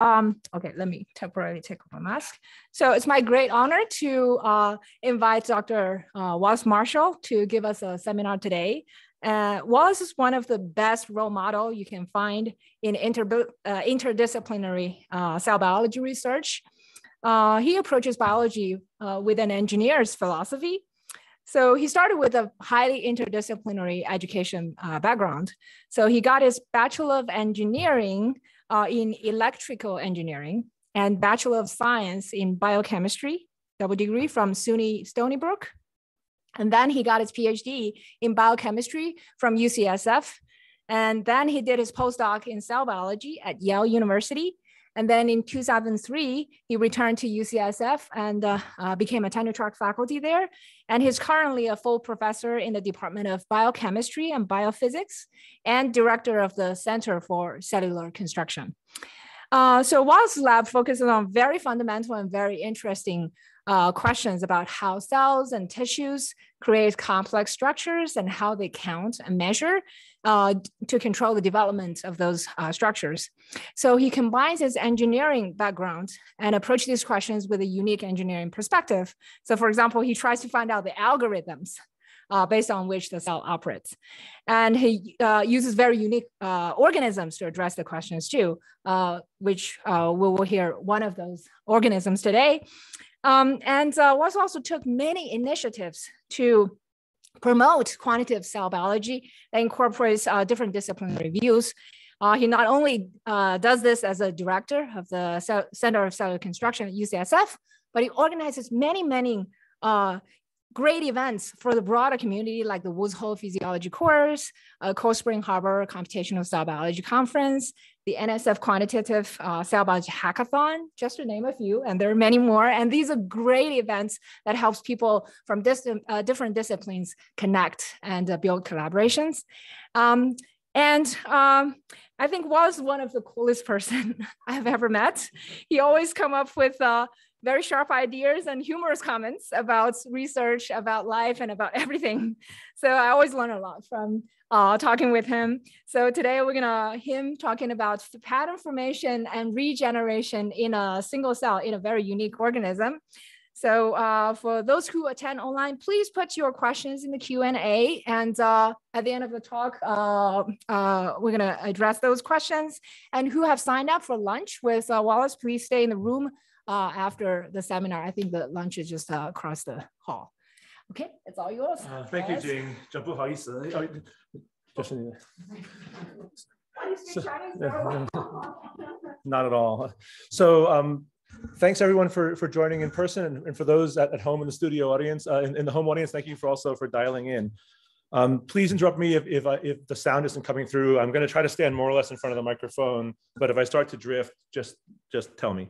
Um, okay, let me temporarily take off my mask. So it's my great honor to uh, invite Dr. Uh, Wallace Marshall to give us a seminar today. Uh, Wallace is one of the best role model you can find in inter uh, interdisciplinary uh, cell biology research. Uh, he approaches biology with an engineer's philosophy. So he started with a highly interdisciplinary education background. So he got his Bachelor of Engineering uh, in electrical engineering and Bachelor of Science in biochemistry, double degree from SUNY Stony Brook. And then he got his PhD in biochemistry from UCSF. And then he did his postdoc in cell biology at Yale University. And then in 2003, he returned to UCSF and uh, uh, became a tenure track faculty there. And he's currently a full professor in the Department of Biochemistry and Biophysics and director of the Center for Cellular Construction. Uh, so Wallace's lab focuses on very fundamental and very interesting uh, questions about how cells and tissues create complex structures and how they count and measure uh, to control the development of those uh, structures. So he combines his engineering background and approach these questions with a unique engineering perspective. So for example, he tries to find out the algorithms uh, based on which the cell operates. And he uh, uses very unique uh, organisms to address the questions too, uh, which uh, we will hear one of those organisms today. Um, and uh, Wallace also took many initiatives to promote quantitative cell biology that incorporates uh, different disciplinary views. Uh, he not only uh, does this as a director of the Center of Cellular Construction at UCSF, but he organizes many, many uh, great events for the broader community, like the Woods Hole Physiology course, uh, Cold Spring Harbor Computational Cell Biology Conference, the NSF Quantitative uh, Cell Biology Hackathon, just to name a few, and there are many more. And these are great events that helps people from dis uh, different disciplines connect and uh, build collaborations. Um, and um, I think was one of the coolest person I've ever met. He always come up with uh, very sharp ideas and humorous comments about research, about life, and about everything. So I always learn a lot from uh, talking with him. So today we're gonna him talking about pattern formation and regeneration in a single cell in a very unique organism. So uh, for those who attend online, please put your questions in the Q&A. And uh, at the end of the talk, uh, uh we're gonna address those questions. And who have signed up for lunch with uh, Wallace, please stay in the room uh, after the seminar. I think the lunch is just across the hall. Okay, it's all yours. thank you, Jing. 真不好意思，就是你。So, not at all. So um, thanks everyone for, for joining in person and, and for those at, at home in the studio audience, uh, in, in, the home audience, thank you for also for dialing in. Um, please interrupt me if, if, uh, if the sound isn't coming through. I'm gonna try to stand more or less in front of the microphone, but if I start to drift, just, just tell me.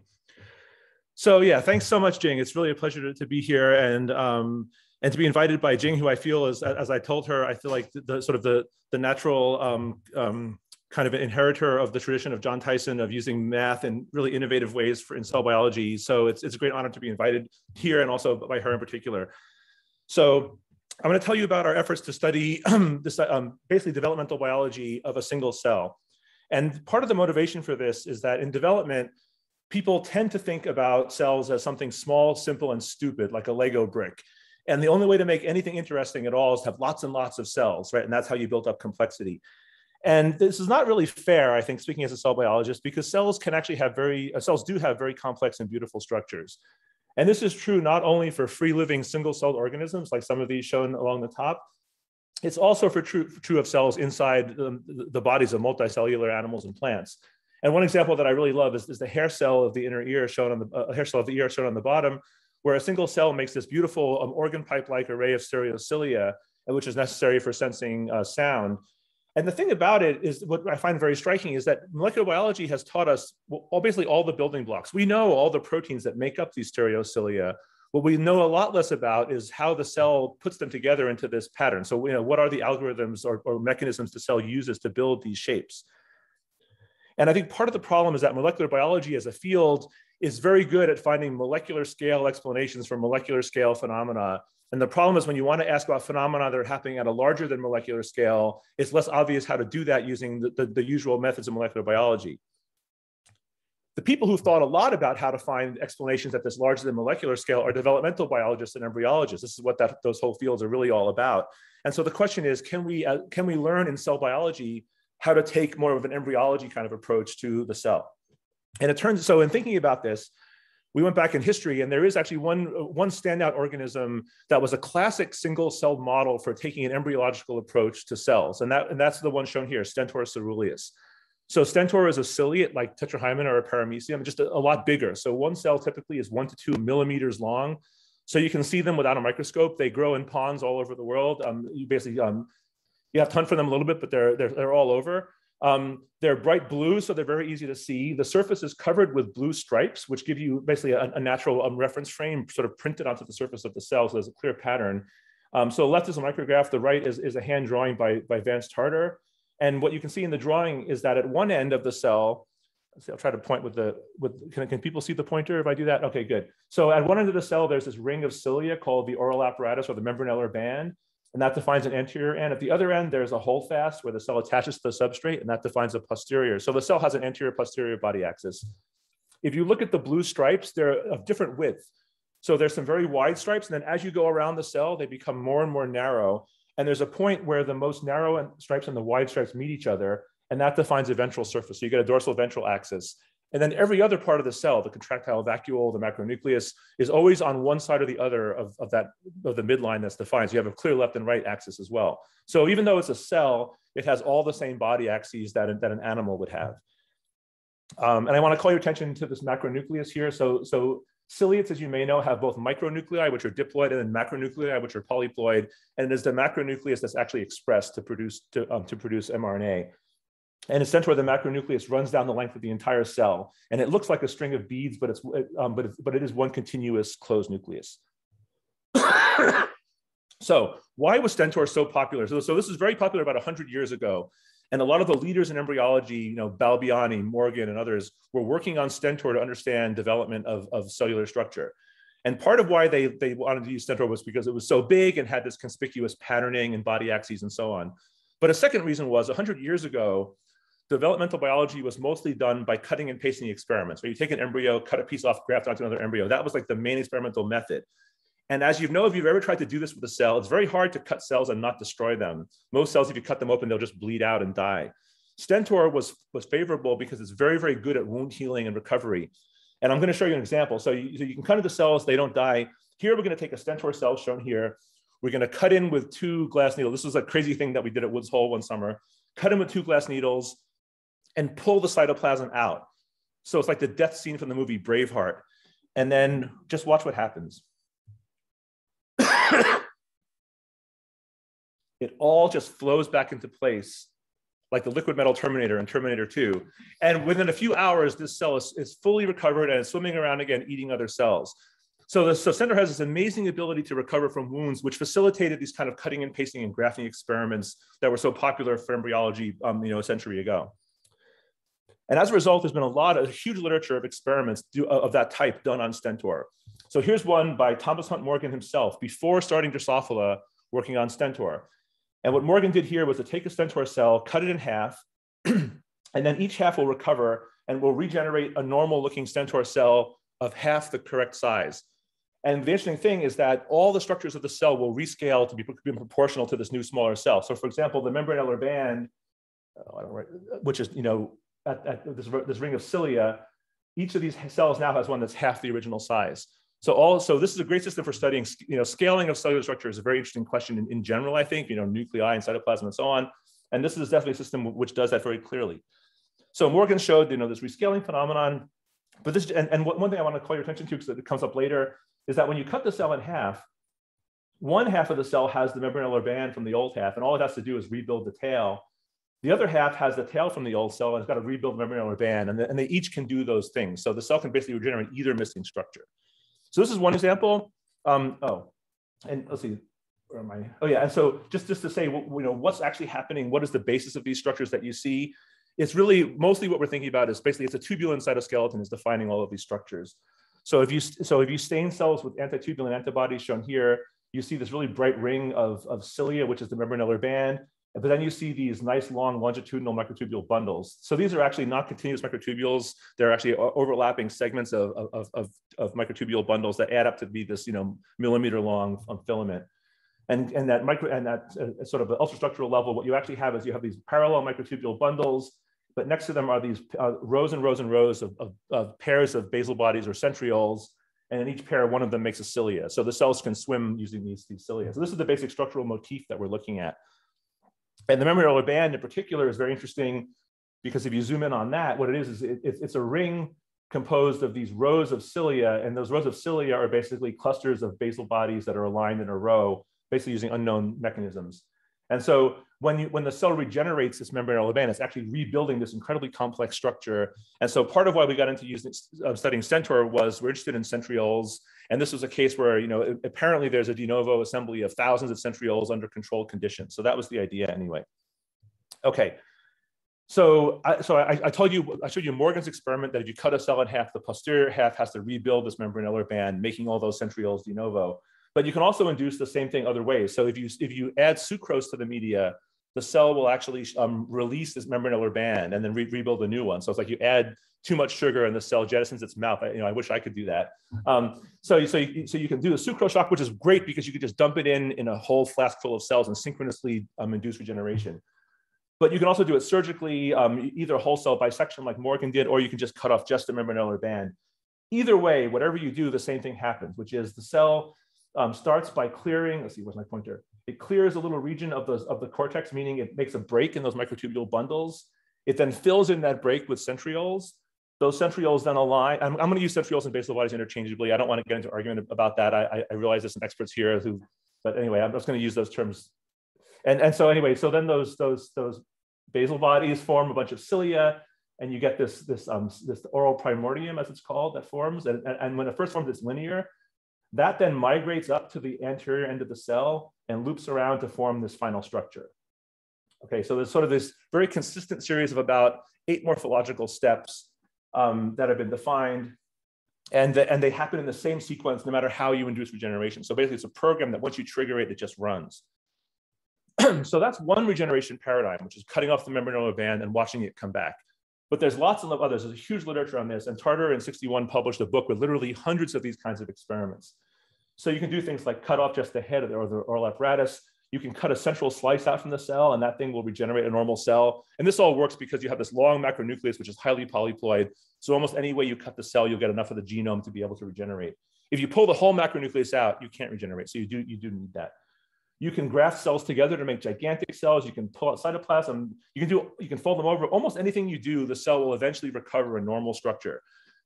So yeah, thanks so much, Jing. It's really a pleasure to, to be here and um, and to be invited by Jing, who I feel is, as I told her, I feel like the, the sort of the the natural um, um, kind of inheritor of the tradition of John Tyson of using math in really innovative ways for in cell biology. So it's, it's a great honor to be invited here and also by her in particular. So I'm going to tell you about our efforts to study this um, basically developmental biology of a single cell. And part of the motivation for this is that in development, people tend to think about cells as something small, simple, and stupid, like a Lego brick. And the only way to make anything interesting at all is to have lots and lots of cells, right? And that's how you build up complexity. And this is not really fair, I think, speaking as a cell biologist, because cells can actually have very, uh, cells do have very complex and beautiful structures. And this is true not only for free living single celled organisms, like some of these shown along the top, it's also for true, true of cells inside um, the bodies of multicellular animals and plants. And one example that I really love is, is the hair cell of the inner ear shown on the uh, hair cell of the ear shown on the bottom, where a single cell makes this beautiful um, organ pipe-like array of stereocilia, which is necessary for sensing uh, sound. And the thing about it is what I find very striking is that molecular biology has taught us well, basically all the building blocks. We know all the proteins that make up these stereocilia. What we know a lot less about is how the cell puts them together into this pattern. So, you know, what are the algorithms or, or mechanisms the cell uses to build these shapes? And I think part of the problem is that molecular biology as a field is very good at finding molecular scale explanations for molecular scale phenomena and the problem is when you want to ask about phenomena that are happening at a larger than molecular scale, it's less obvious how to do that using the, the, the usual methods of molecular biology. The people who've thought a lot about how to find explanations at this larger than molecular scale are developmental biologists and embryologists. This is what that, those whole fields are really all about. And so the question is, can we, uh, can we learn in cell biology how to take more of an embryology kind of approach to the cell? And it turns, so in thinking about this, we went back in history and there is actually one, one standout organism that was a classic single celled model for taking an embryological approach to cells. And, that, and that's the one shown here, Stentor coeruleus. So Stentor is a ciliate like Tetrahymena or a paramecium, just a, a, lot bigger. So one cell typically is one to two millimeters long. So you can see them without a microscope. They grow in ponds all over the world. Um, you basically, um, you have to hunt for them a little bit, but they're, they're, they're all over. Um, they're bright blue, so they're very easy to see. The surface is covered with blue stripes, which give you basically a, a natural um, reference frame sort of printed onto the surface of the cell, so there's a clear pattern. Um, so left is a micrograph, the right is, is a hand drawing by, by Vance Tartar. And what you can see in the drawing is that at one end of the cell, see, I'll try to point with the, with, can, can people see the pointer if I do that? Okay, good. So at one end of the cell, there's this ring of cilia called the oral apparatus or the membranellar band, and that defines an anterior end. At the other end, there's a holdfast where the cell attaches to the substrate, and that defines a posterior. So the cell has an anterior posterior body axis. If you look at the blue stripes, they're of different width. So there's some very wide stripes, and then as you go around the cell, they become more and more narrow. And there's a point where the most narrow stripes and the wide stripes meet each other, and that defines a ventral surface. So you get a dorsal ventral axis. And then every other part of the cell, the contractile vacuole, the macronucleus, is always on one side or the other of, of that of the midline that's defined. So you have a clear left and right axis as well. So even though it's a cell, it has all the same body axes that, that an animal would have. Um, and I want to call your attention to this macronucleus here. So, so Ciliates, as you may know, have both micronuclei, which are diploid, and then macronuclei, which are polyploid. And it is the macronucleus that's actually expressed to produce, to, um, to produce mRNA. And where the macronucleus runs down the length of the entire cell. And it looks like a string of beads, but, it's, um, but, it's, but it is one continuous closed nucleus. so why was Stentor so popular? So, so this is very popular about 100 years ago. And a lot of the leaders in embryology, you know, Balbiani, Morgan, and others were working on Stentor to understand development of, of cellular structure. And part of why they, they wanted to use Stentor was because it was so big and had this conspicuous patterning and body axes and so on. But a second reason was 100 years ago, developmental biology was mostly done by cutting and pasting experiments. Where you take an embryo, cut a piece off, graft onto another embryo. That was like the main experimental method. And as you know, if you've ever tried to do this with a cell, it's very hard to cut cells and not destroy them. Most cells, if you cut them open, they'll just bleed out and die. Stentor was, was favorable because it's very, very good at wound healing and recovery. And I'm going to show you an example. So you, so you can cut into cells, they don't die. Here, we're going to take a Stentor cell shown here. We're going to cut in with two glass needles. This was a crazy thing that we did at Woods Hole one summer. Cut in with two glass needles and pull the cytoplasm out. So it's like the death scene from the movie Braveheart. And then just watch what happens. it all just flows back into place like the liquid metal Terminator in Terminator 2. And within a few hours, this cell is, is fully recovered and swimming around again, eating other cells. So the so Stentor has this amazing ability to recover from wounds, which facilitated these kind of cutting and pasting and grafting experiments that were so popular for embryology, um, you know, a century ago. And as a result, there's been a lot of huge literature of experiments do, of that type done on Stentor. So here's one by Thomas Hunt Morgan himself before starting Drosophila working on Stentor. And what Morgan did here was to take a Stentor cell, cut it in half, and then each half will recover and will regenerate a normal looking Stentor cell of half the correct size. And the interesting thing is that all the structures of the cell will rescale to be, be proportional to this new smaller cell. So for example, the membranellar band, oh, which is, you know, at, at this, this ring of cilia, each of these cells now has one that's half the original size. So also, this is a great system for studying, you know, scaling of cellular structure is a very interesting question in, in general, I think, you know, nuclei and cytoplasm and so on. And this is definitely a system which does that very clearly. So Morgan showed, you know, this rescaling phenomenon, but this, and, and one thing I want to call your attention to, because it comes up later, is that when you cut the cell in half, one half of the cell has the membranellar band from the old half, and all it has to do is rebuild the tail. The other half has the tail from the old cell and it's got to rebuild the membranellar band, and, the, and they each can do those things. So the cell can basically regenerate either missing structure. So this is one example. Um, oh, and let's see, where am I? Oh yeah, and so just, just to say, you know, what's actually happening, what is the basis of these structures that you see? It's really, mostly what we're thinking about is basically it's a tubulin cytoskeleton is defining all of these structures. So if you, so if you stain cells with antitubulin antibodies shown here, you see this really bright ring of, of cilia, which is the membranellar band. But then you see these nice long longitudinal microtubule bundles. So these are actually not continuous microtubules. They're actually overlapping segments of, of, of, of microtubule bundles that add up to be this, you know, millimeter long um, filament. And, and that micro and that uh, sort of ultrastructural level, what you actually have is you have these parallel microtubule bundles, but next to them are these uh, rows and rows and rows of, of, of, pairs of basal bodies or centrioles. And in each pair, one of them makes a cilia. So the cells can swim using these, these cilia. So this is the basic structural motif that we're looking at. And the membrane band in particular is very interesting because if you zoom in on that, what it is is it, it's a ring composed of these rows of cilia, and those rows of cilia are basically clusters of basal bodies that are aligned in a row, basically using unknown mechanisms. And so when, you, when the cell regenerates this membranous band, it's actually rebuilding this incredibly complex structure. And so part of why we got into using, uh, studying Stentor was we're interested in centrioles. And this was a case where, you know, apparently there's a de novo assembly of thousands of centrioles under controlled conditions. So that was the idea anyway. Okay. So, I, so I, I, told you, I showed you Morgan's experiment that if you cut a cell in half, the posterior half has to rebuild this membranellar band, making all those centrioles de novo. But you can also induce the same thing other ways. So if you if you add sucrose to the media, the cell will actually um, release this membranellar band and then re rebuild a new one. So it's like you add too much sugar and the cell jettisons its mouth. I, you know, I wish I could do that. Um, so, so, you, so you can do the sucrose shock, which is great because you could just dump it in in a whole flask full of cells and synchronously um, induce regeneration. But you can also do it surgically, um, either whole cell bisection like Morgan did, or you can just cut off just the membranellar band. Either way, whatever you do, the same thing happens, which is the cell um, starts by clearing, let's see, where's my pointer? It clears a little region of, those, of the cortex, meaning it makes a break in those microtubule bundles. It then fills in that break with centrioles. Those centrioles then align. I'm, I'm going to use centrioles and basal bodies interchangeably. I don't want to get into argument about that. I, I realize there's some experts here who, but anyway, I'm just going to use those terms. And, and so anyway, so then those, those, those basal bodies form a bunch of cilia and you get this, this, um, this oral primordium, as it's called, that forms. And, and, when it first forms, it's linear. That then migrates up to the anterior end of the cell and loops around to form this final structure. Okay, so there's sort of this very consistent series of about eight morphological steps um, that have been defined. And, the, and they happen in the same sequence no matter how you induce regeneration. So basically, it's a program that once you trigger it, it just runs. so that's one regeneration paradigm, which is cutting off the membranellar band and watching it come back. But there's lots of others. There's a huge literature on this. And Tartar in 61 published a book with literally hundreds of these kinds of experiments. So you can do things like cut off just the head or the oral apparatus. You can cut a central slice out from the cell and that thing will regenerate a normal cell. And this all works because you have this long macronucleus, which is highly polyploid. So almost any way you cut the cell, you'll get enough of the genome to be able to regenerate. If you pull the whole macronucleus out, you can't regenerate. So you do, you do need that. You can graft cells together to make gigantic cells. You can pull out cytoplasm. You can do, you can fold them over. Almost anything you do, the cell will eventually recover a normal structure.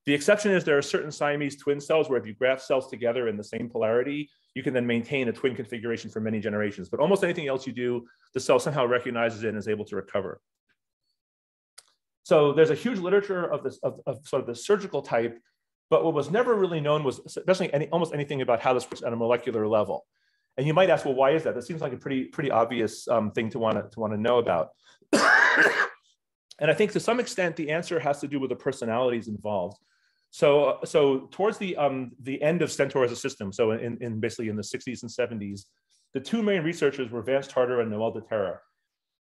The exception is there are certain Siamese twin cells where if you graft cells together in the same polarity, you can then maintain a twin configuration for many generations. But almost anything else you do, the cell somehow recognizes it and is able to recover. So there's a huge literature of this of, of sort of the surgical type, but what was never really known was especially any, almost anything about how this works at a molecular level. And you might ask, well, why is that? That seems like a pretty, pretty obvious um, thing to want to, want to know about. and I think to some extent, the answer has to do with the personalities involved. So, so towards the, um, the end of Stentor as a system, so in, in basically in the 60s and 70s, the two main researchers were Vance Tartar and Noel de Terra.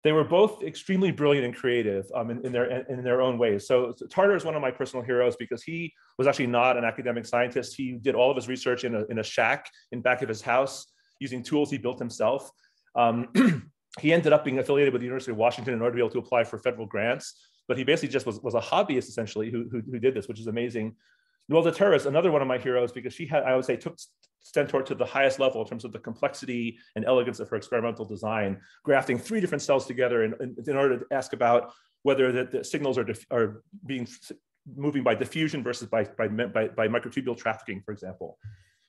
They were both extremely brilliant and creative um, in, in, their, in their own ways. So, so Tartar is one of my personal heroes because he was actually not an academic scientist. He did all of his research in a, in a shack in back of his house using tools he built himself. Um, he ended up being affiliated with the University of Washington in order to be able to apply for federal grants. But he basically just was, was a hobbyist essentially who, who, who did this, which is amazing. Noel de Terra is another one of my heroes because she had, I would say, took Stentor to the highest level in terms of the complexity and elegance of her experimental design, grafting three different cells together in, in, in order to ask about whether the, the signals are, are being moving by diffusion versus by, by, by, by microtubule trafficking, for example.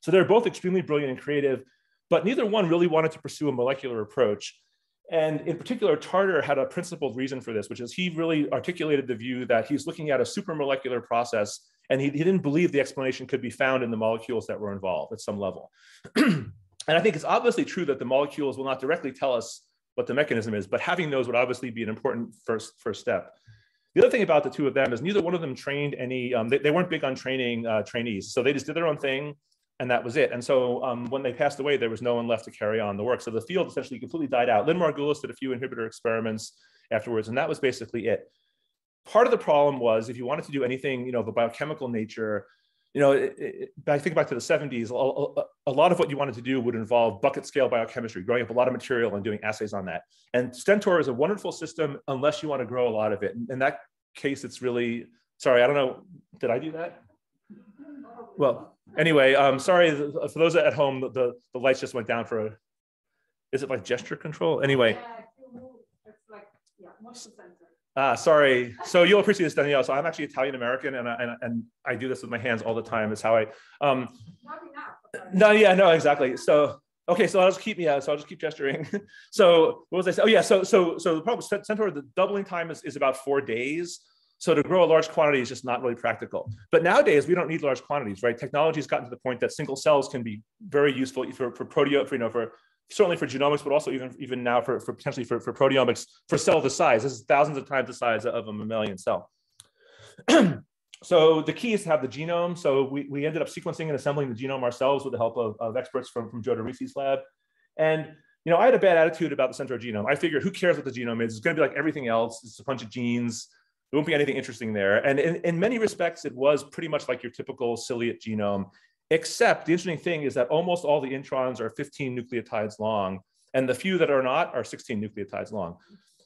So they're both extremely brilliant and creative but neither one really wanted to pursue a molecular approach. And in particular, Tartar had a principled reason for this, which is he really articulated the view that he's looking at a supramolecular process and he, he didn't believe the explanation could be found in the molecules that were involved at some level. and I think it's obviously true that the molecules will not directly tell us what the mechanism is, but having those would obviously be an important first, first step. The other thing about the two of them is neither one of them trained any, um, they, they, weren't big on training uh, trainees. So they just did their own thing. And that was it. And so um, when they passed away, there was no one left to carry on the work. So the field essentially completely died out. Lynn Margulis did a few inhibitor experiments afterwards, and that was basically it. Part of the problem was if you wanted to do anything, you know, of a biochemical nature, you know, it, it, I think back to the 70s, a, a, lot of what you wanted to do would involve bucket scale biochemistry, growing up a lot of material and doing assays on that. And Stentor is a wonderful system unless you want to grow a lot of it. In that case, it's really, sorry, I don't know, did I do that? Well, anyway, um, sorry for those at home, the, the lights just went down for a, is it like gesture control? Anyway. Ah, sorry. So you'll appreciate this, Danielle. So I'm actually Italian American, and I, and, and I do this with my hands all the time. Is how I. Um, no, yeah, no, exactly. So okay, so I'll just keep yeah. So I'll just keep gesturing. so what was I saying? Oh yeah. So so so the problem Stentor, the doubling time is, is about four days. So to grow a large quantity is just not really practical. But nowadays we don't need large quantities, right? Technology has gotten to the point that single cells can be very useful for for proteome, for, you know, for certainly for genomics, but also even, even now for, for potentially for, for proteomics for cell the size. This is thousands of times the size of a mammalian cell. so the key is to have the genome. So we, we ended up sequencing and assembling the genome ourselves with the help of, of experts from, from Joe DeRisi's lab. And you know, I had a bad attitude about the Stentor genome. I figured, who cares what the genome is? It's going to be like everything else. It's a bunch of genes. There won't be anything interesting there. And in, in many respects, it was pretty much like your typical ciliate genome. Except the interesting thing is that almost all the introns are 15 nucleotides long, and the few that are not are 16 nucleotides long.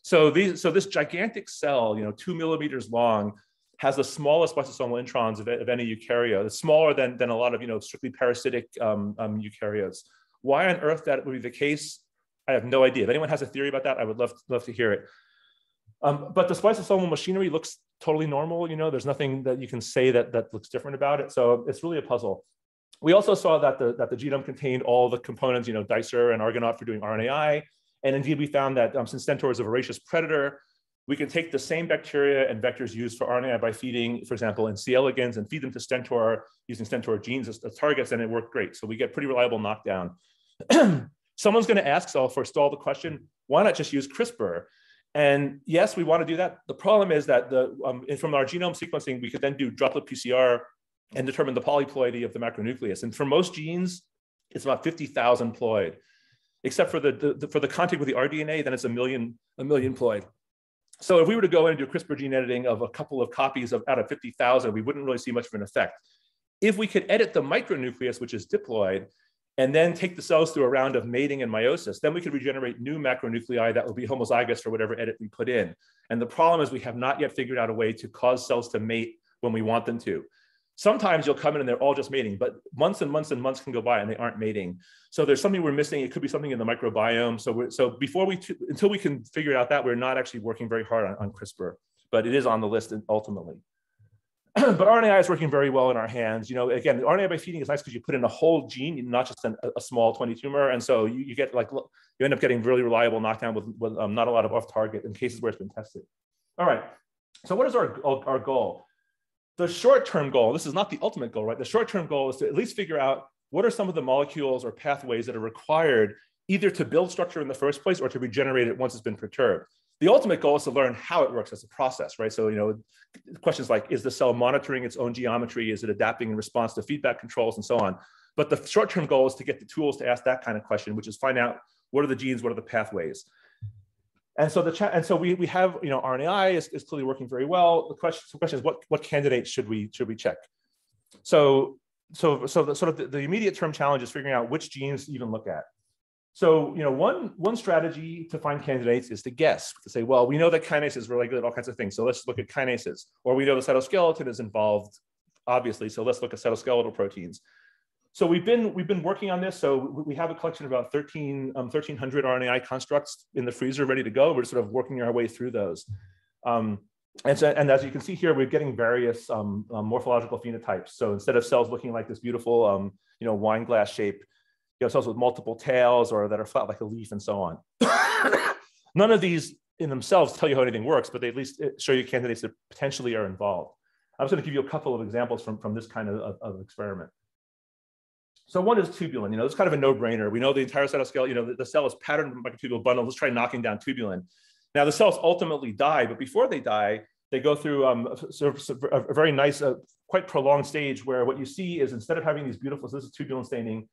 So these, so this gigantic cell, you know, two millimeters long, has the smallest spliceosomal introns of, of any eukaryote. It's smaller than, than a lot of, you know, strictly parasitic um, um, eukaryotes. Why on earth that would be the case? I have no idea. If anyone has a theory about that, I would love, love to hear it. Um, but the spliceosomal machinery looks totally normal. You know, there's nothing that you can say that that looks different about it. So it's really a puzzle. We also saw that the, that the genome contained all the components, you know, Dicer and Argonaute for doing RNAi. And indeed, we found that um, since Stentor is a voracious predator, we can take the same bacteria and vectors used for RNAi by feeding, for example, in C. elegans and feed them to Stentor using Stentor genes as, as targets, and it worked great. So we get pretty reliable knockdown. Someone's going to ask, so I'll forestall the question, why not just use CRISPR? And yes, we want to do that. The problem is that the um, from our genome sequencing, we could then do droplet PCR and determine the polyploidy of the macronucleus. And for most genes, it's about 50,000 ploid, except for the, the, the, for the contact with the rDNA, then it's a million, a million ploid. So if we were to go in and do CRISPR gene editing of a couple of copies of out of 50,000, we wouldn't really see much of an effect. If we could edit the micronucleus, which is diploid, and then take the cells through a round of mating and meiosis, then we could regenerate new macronuclei that will be homozygous for whatever edit we put in. And the problem is we have not yet figured out a way to cause cells to mate when we want them to. Sometimes you'll come in and they're all just mating, but months and months and months can go by and they aren't mating. So there's something we're missing. It could be something in the microbiome. So so before we until we can figure out that, we're not actually working very hard on, on CRISPR, but it is on the list ultimately. but RNAi is working very well in our hands. You know, again, RNAi by feeding is nice because you put in a whole gene, not just an, a small 20 tumor, and so you, you, get like you end up getting really reliable knockdown with, with um, not a lot of off target in cases where it's been tested. All right. So what is our our goal? the short-term goal, this is not the ultimate goal, right? The short-term goal is to at least figure out what are some of the molecules or pathways that are required either to build structure in the first place or to regenerate it once it's been perturbed. The ultimate goal is to learn how it works as a process, right? So, you know, questions like, is the cell monitoring its own geometry? Is it adapting in response to feedback controls and so on? But the short-term goal is to get the tools to ask that kind of question, which is find out what are the genes, what are the pathways? And so the and so we, we have, you know, RNAi is, is clearly working very well. The question, the question is what, what candidates should we, should we check? So, so, so the sort of the, the immediate term challenge is figuring out which genes even look at. So, you know, one, one strategy to find candidates is to guess, to say, well, we know that kinases regulate all kinds of things. So let's look at kinases. Or we know the cytoskeleton is involved, obviously. So let's look at cytoskeletal proteins. So we've been we've been working on this. So we have a collection of about 13, um, 1,300 RNAi constructs in the freezer ready to go. We're sort of working our way through those. Um, and, so, and as you can see here, we're getting various um, um, morphological phenotypes. So instead of cells looking like this beautiful, um, you know, wine glass shape, you have cells with multiple tails or that are flat like a leaf and so on. None of these in themselves tell you how anything works, but they at least uh, show you candidates that potentially are involved. I'm just going to give you a couple of examples from, from this kind of, of, experiment. So one is tubulin. You know, it's kind of a no-brainer. We know the entire cytoskeleton. You know, the, the cell is patterned like a tubule bundle. Let's try knocking down tubulin. Now the cells ultimately die, but before they die, they go through um, of a very nice, uh, quite prolonged stage where what you see is instead of having these beautiful, so this is tubulin staining,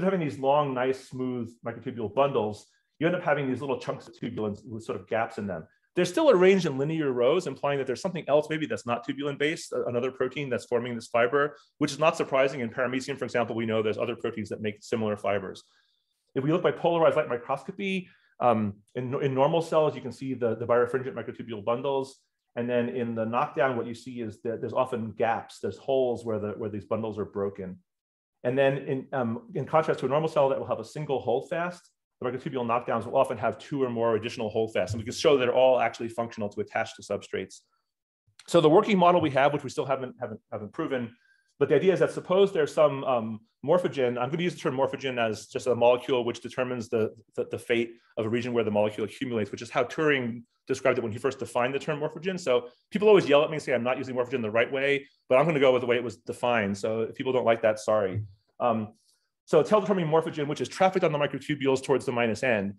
instead of having these long, nice, smooth microtubule bundles, you end up having these little chunks of tubulins with sort of gaps in them. They're still arranged in linear rows, implying that there's something else, maybe that's not tubulin based, another protein that's forming this fiber, which is not surprising. In paramecium, for example, we know there's other proteins that make similar fibers. If we look by polarized light microscopy, um, in, in normal cells, you can see the, the birefringent microtubule bundles. And then in the knockdown, what you see is that there's often gaps, there's holes where, the, where these bundles are broken. And then in, um, in contrast to a normal cell that will have a single holdfast, the microtubule knockdowns will often have two or more additional holdfasts. And we can show that they're all actually functional to attach to substrates. So the working model we have, which we still haven't, haven't, haven't proven, but the idea is that suppose there's some um, morphogen, I'm going to use the term morphogen as just a molecule which determines the, the, the, fate of a region where the molecule accumulates, which is how Turing described it when he first defined the term morphogen. So people always yell at me and say I'm not using morphogen the right way, but I'm going to go with the way it was defined. So if people don't like that, sorry. Um, so determining morphogen, which is trafficked on the microtubules towards the minus end.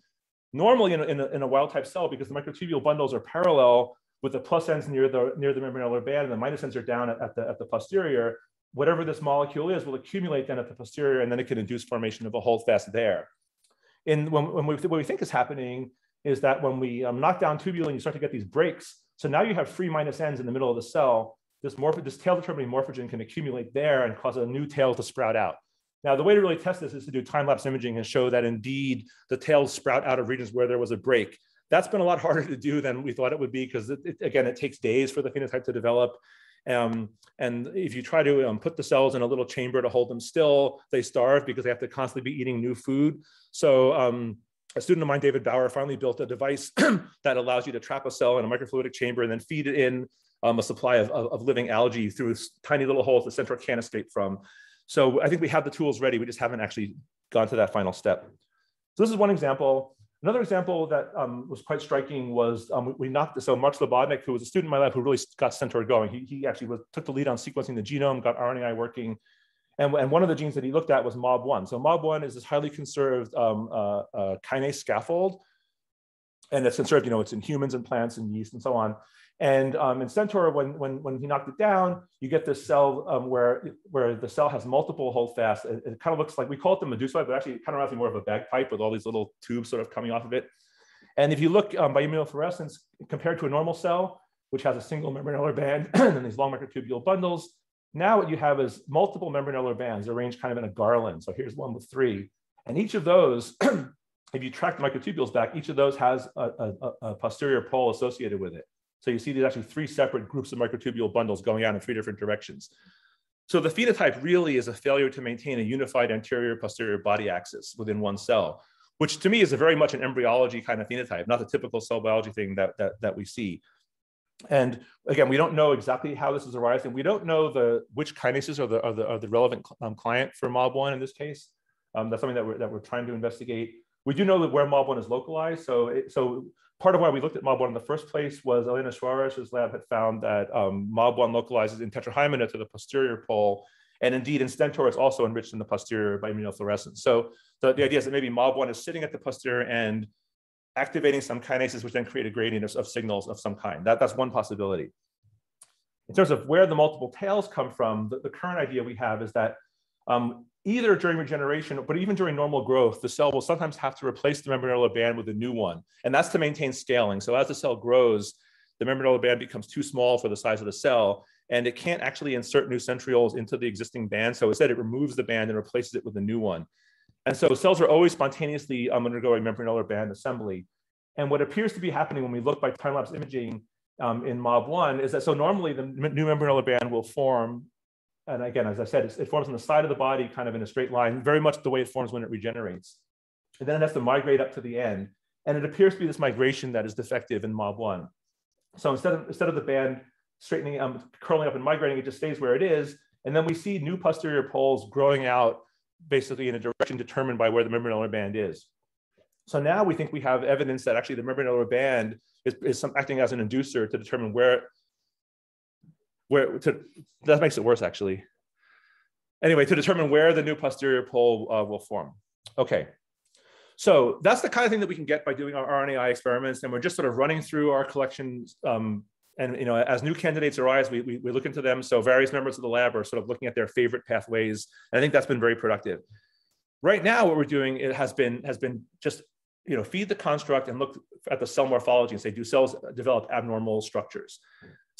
Normally in a, in a, in a wild type cell, because the microtubule bundles are parallel with the plus ends near the near the membranellar band and the minus ends are down at, at the, at the posterior, whatever this molecule is will accumulate then at the posterior and then it can induce formation of a holdfast there. And when, when we, what we think is happening is that when we um, knock down tubulin, you start to get these breaks. So now you have free minus ends in the middle of the cell. This, morph this tail determining morphogen can accumulate there and cause a new tail to sprout out. Now, the way to really test this is to do time-lapse imaging and show that indeed the tails sprout out of regions where there was a break. That's been a lot harder to do than we thought it would be because, again, it takes days for the phenotype to develop. Um, and if you try to um, put the cells in a little chamber to hold them still, they starve because they have to constantly be eating new food. So um, a student of mine, David Bauer, finally built a device that allows you to trap a cell in a microfluidic chamber and then feed it in um, a supply of, of, of, living algae through tiny little holes the Stentor can't escape from. So I think we have the tools ready. We just haven't actually gone to that final step. So this is one example. Another example that um, was quite striking was um, we knocked, so Mark Slabodnick, who was a student in my lab who really got Stentor going, he, he actually was, took the lead on sequencing the genome, got RNAi working. And, and one of the genes that he looked at was MOB1. So MOB1 is this highly conserved um, uh, uh, kinase scaffold. And it's conserved, you know, it's in humans and plants and yeast and so on. And um, in Stentor, when, when, when he knocked it down, you get this cell um, where, where the cell has multiple holdfasts. It, it kind of looks like, we call it the medusa, but actually it kind of reminds me more of a bagpipe with all these little tubes sort of coming off of it. And if you look um, by immunofluorescence compared to a normal cell, which has a single membranellar band and these long microtubule bundles, now what you have is multiple membranellar bands arranged kind of in a garland. So here's one with three. And each of those, if you track the microtubules back, each of those has a, a, a posterior pole associated with it. So you see there's actually three separate groups of microtubule bundles going out in three different directions. So the phenotype really is a failure to maintain a unified anterior posterior body axis within one cell, which to me is a very much an embryology kind of phenotype, not the typical cell biology thing that, that, that we see. And again, we don't know exactly how this is arising. We don't know the which kinases are the, are the, are the relevant um, client for MOB1 in this case. Um, that's something that we're, that we're trying to investigate. We do know that where MOB1 is localized. So, it, so part of why we looked at MOB1 in the first place was Helena Soares's lab had found that um, MOB1 localizes in tetrahymena to the posterior pole. And indeed, in Stentor, it's also enriched in the posterior by immunofluorescence. So the, the idea is that maybe MOB1 is sitting at the posterior end, activating some kinases, which then create a gradient of, of signals of some kind. That, that's one possibility. In terms of where the multiple tails come from, the, the current idea we have is that um, either during regeneration, but even during normal growth, the cell will sometimes have to replace the membranellar band with a new one. And that's to maintain scaling. So as the cell grows, the membranellar band becomes too small for the size of the cell, and it can't actually insert new centrioles into the existing band. So instead, it removes the band and replaces it with a new one. And so cells are always spontaneously um, undergoing membranellar band assembly. And what appears to be happening when we look by time-lapse imaging um, in MOB1 is that so normally the new membranellar band will form and again, as I said, it forms on the side of the body, kind of in a straight line, very much the way it forms when it regenerates. And then it has to migrate up to the end. And it appears to be this migration that is defective in MOB1. So instead of, instead of the band straightening, um, curling up and migrating, it just stays where it is. And then we see new posterior poles growing out basically in a direction determined by where the membranellar band is. So now we think we have evidence that actually the membranellar band is, is some, acting as an inducer to determine where where to, that makes it worse actually. Anyway, to determine where the new posterior pole uh, will form. Okay, so that's the kind of thing that we can get by doing our RNAi experiments. And we're just sort of running through our collections um, And you know, as new candidates arise, we, we, we look into them. So various members of the lab are sort of looking at their favorite pathways. And I think that's been very productive. Right now, what we're doing it has been has been just you know feed the construct and look at the cell morphology and say, do cells develop abnormal structures?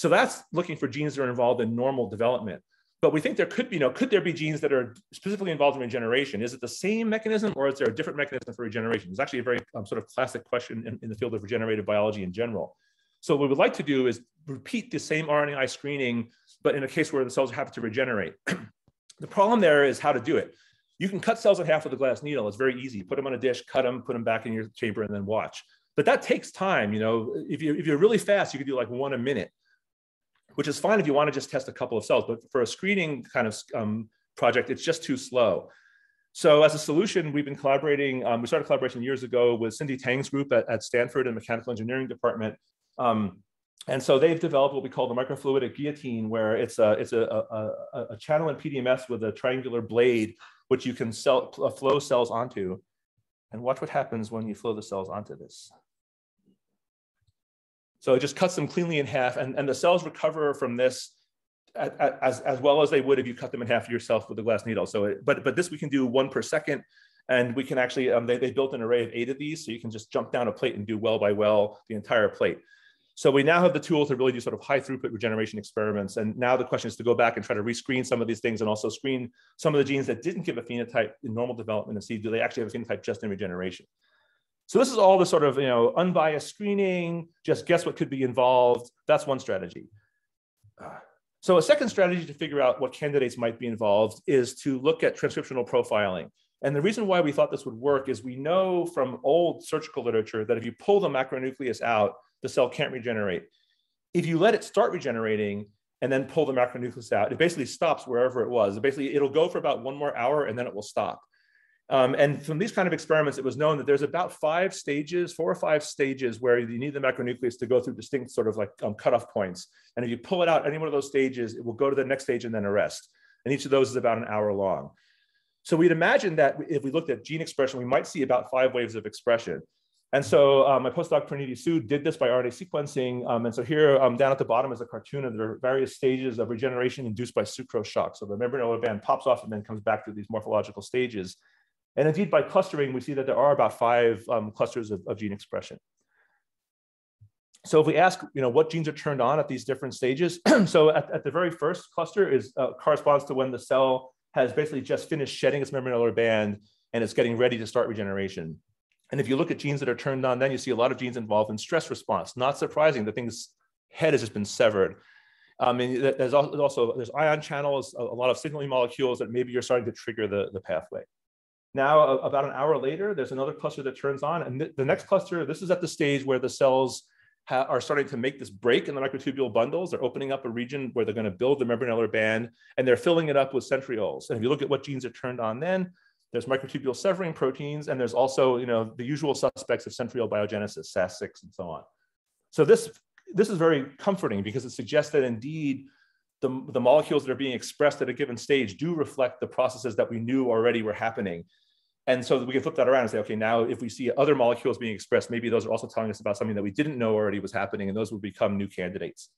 So that's looking for genes that are involved in normal development. But we think there could be, you know, could there be genes that are specifically involved in regeneration? Is it the same mechanism or is there a different mechanism for regeneration? It's actually a very um, sort of classic question in, in the field of regenerative biology in general. So what we would like to do is repeat the same RNAi screening, but in a case where the cells happen to regenerate. the problem there is how to do it. You can cut cells in half with a glass needle. It's very easy. Put them on a dish, cut them, put them back in your chamber, and then watch. But that takes time. You know, if, you, if you're really fast, you could do like one a minute which is fine if you want to just test a couple of cells. But for a screening kind of um, project, it's just too slow. So as a solution, we've been collaborating. Um, we started collaboration years ago with Sindy Tang's group at, at Stanford and Mechanical Engineering Department. Um, and so they've developed what we call the microfluidic guillotine, where it's a, it's a, a, a channel in PDMS with a triangular blade, which you can sell, flow cells onto. And watch what happens when you flow the cells onto this. So it just cuts them cleanly in half and, and the cells recover from this as, as well as they would if you cut them in half yourself with a glass needle. So, it, but, but this we can do one per second and we can actually, um, they, they built an array of eight of these. So you can just jump down a plate and do well by well the entire plate. So we now have the tool to really do sort of high throughput regeneration experiments. And now the question is to go back and try to rescreen some of these things and also screen some of the genes that didn't give a phenotype in normal development and see, do they actually have a phenotype just in regeneration? So this is all the sort of you know unbiased screening, just guess what could be involved. That's one strategy. Uh, so a second strategy to figure out what candidates might be involved is to look at transcriptional profiling. And the reason why we thought this would work is we know from old surgical literature that if you pull the macronucleus out, the cell can't regenerate. If you let it start regenerating and then pull the macronucleus out, it basically stops wherever it was. It Basically, it'll go for about one more hour and then it will stop. Um, and from these kind of experiments, it was known that there's about five stages, four or five stages where you need the macronucleus to go through distinct sort of like um, cutoff points. And if you pull it out any one of those stages, it will go to the next stage and then arrest. And each of those is about an hour long. So we'd imagine that if we looked at gene expression, we might see about five waves of expression. And so um, my postdoc Pranidhi Sood did this by RNA sequencing. Um, and so here um, down at the bottom is a cartoon of the various stages of regeneration induced by sucrose shock. So the membranellar band pops off and then comes back through these morphological stages. And indeed, by clustering, we see that there are about five um, clusters of, of, gene expression. So if we ask, you know, what genes are turned on at these different stages, so at, at, the very first cluster is uh, corresponds to when the cell has basically just finished shedding its membranellar band and it's getting ready to start regeneration. And if you look at genes that are turned on, then you see a lot of genes involved in stress response. Not surprising, the thing's head has just been severed. Um, and there's also there's ion channels, a, lot of signaling molecules that maybe you're starting to trigger the, the pathway. Now, about an hour later, there's another cluster that turns on. And th the next cluster, this is at the stage where the cells are starting to make this break in the microtubule bundles. They're opening up a region where they're going to build the membranellar band and they're filling it up with centrioles. And if you look at what genes are turned on then, there's microtubule severing proteins, and there's also you know, the usual suspects of centriole biogenesis, SAS6 and so on. So this, this is very comforting because it suggests that indeed the, the molecules that are being expressed at a given stage do reflect the processes that we knew already were happening and so we can flip that around and say, okay, now if we see other molecules being expressed, maybe those are also telling us about something that we didn't know already was happening, and those will become new candidates.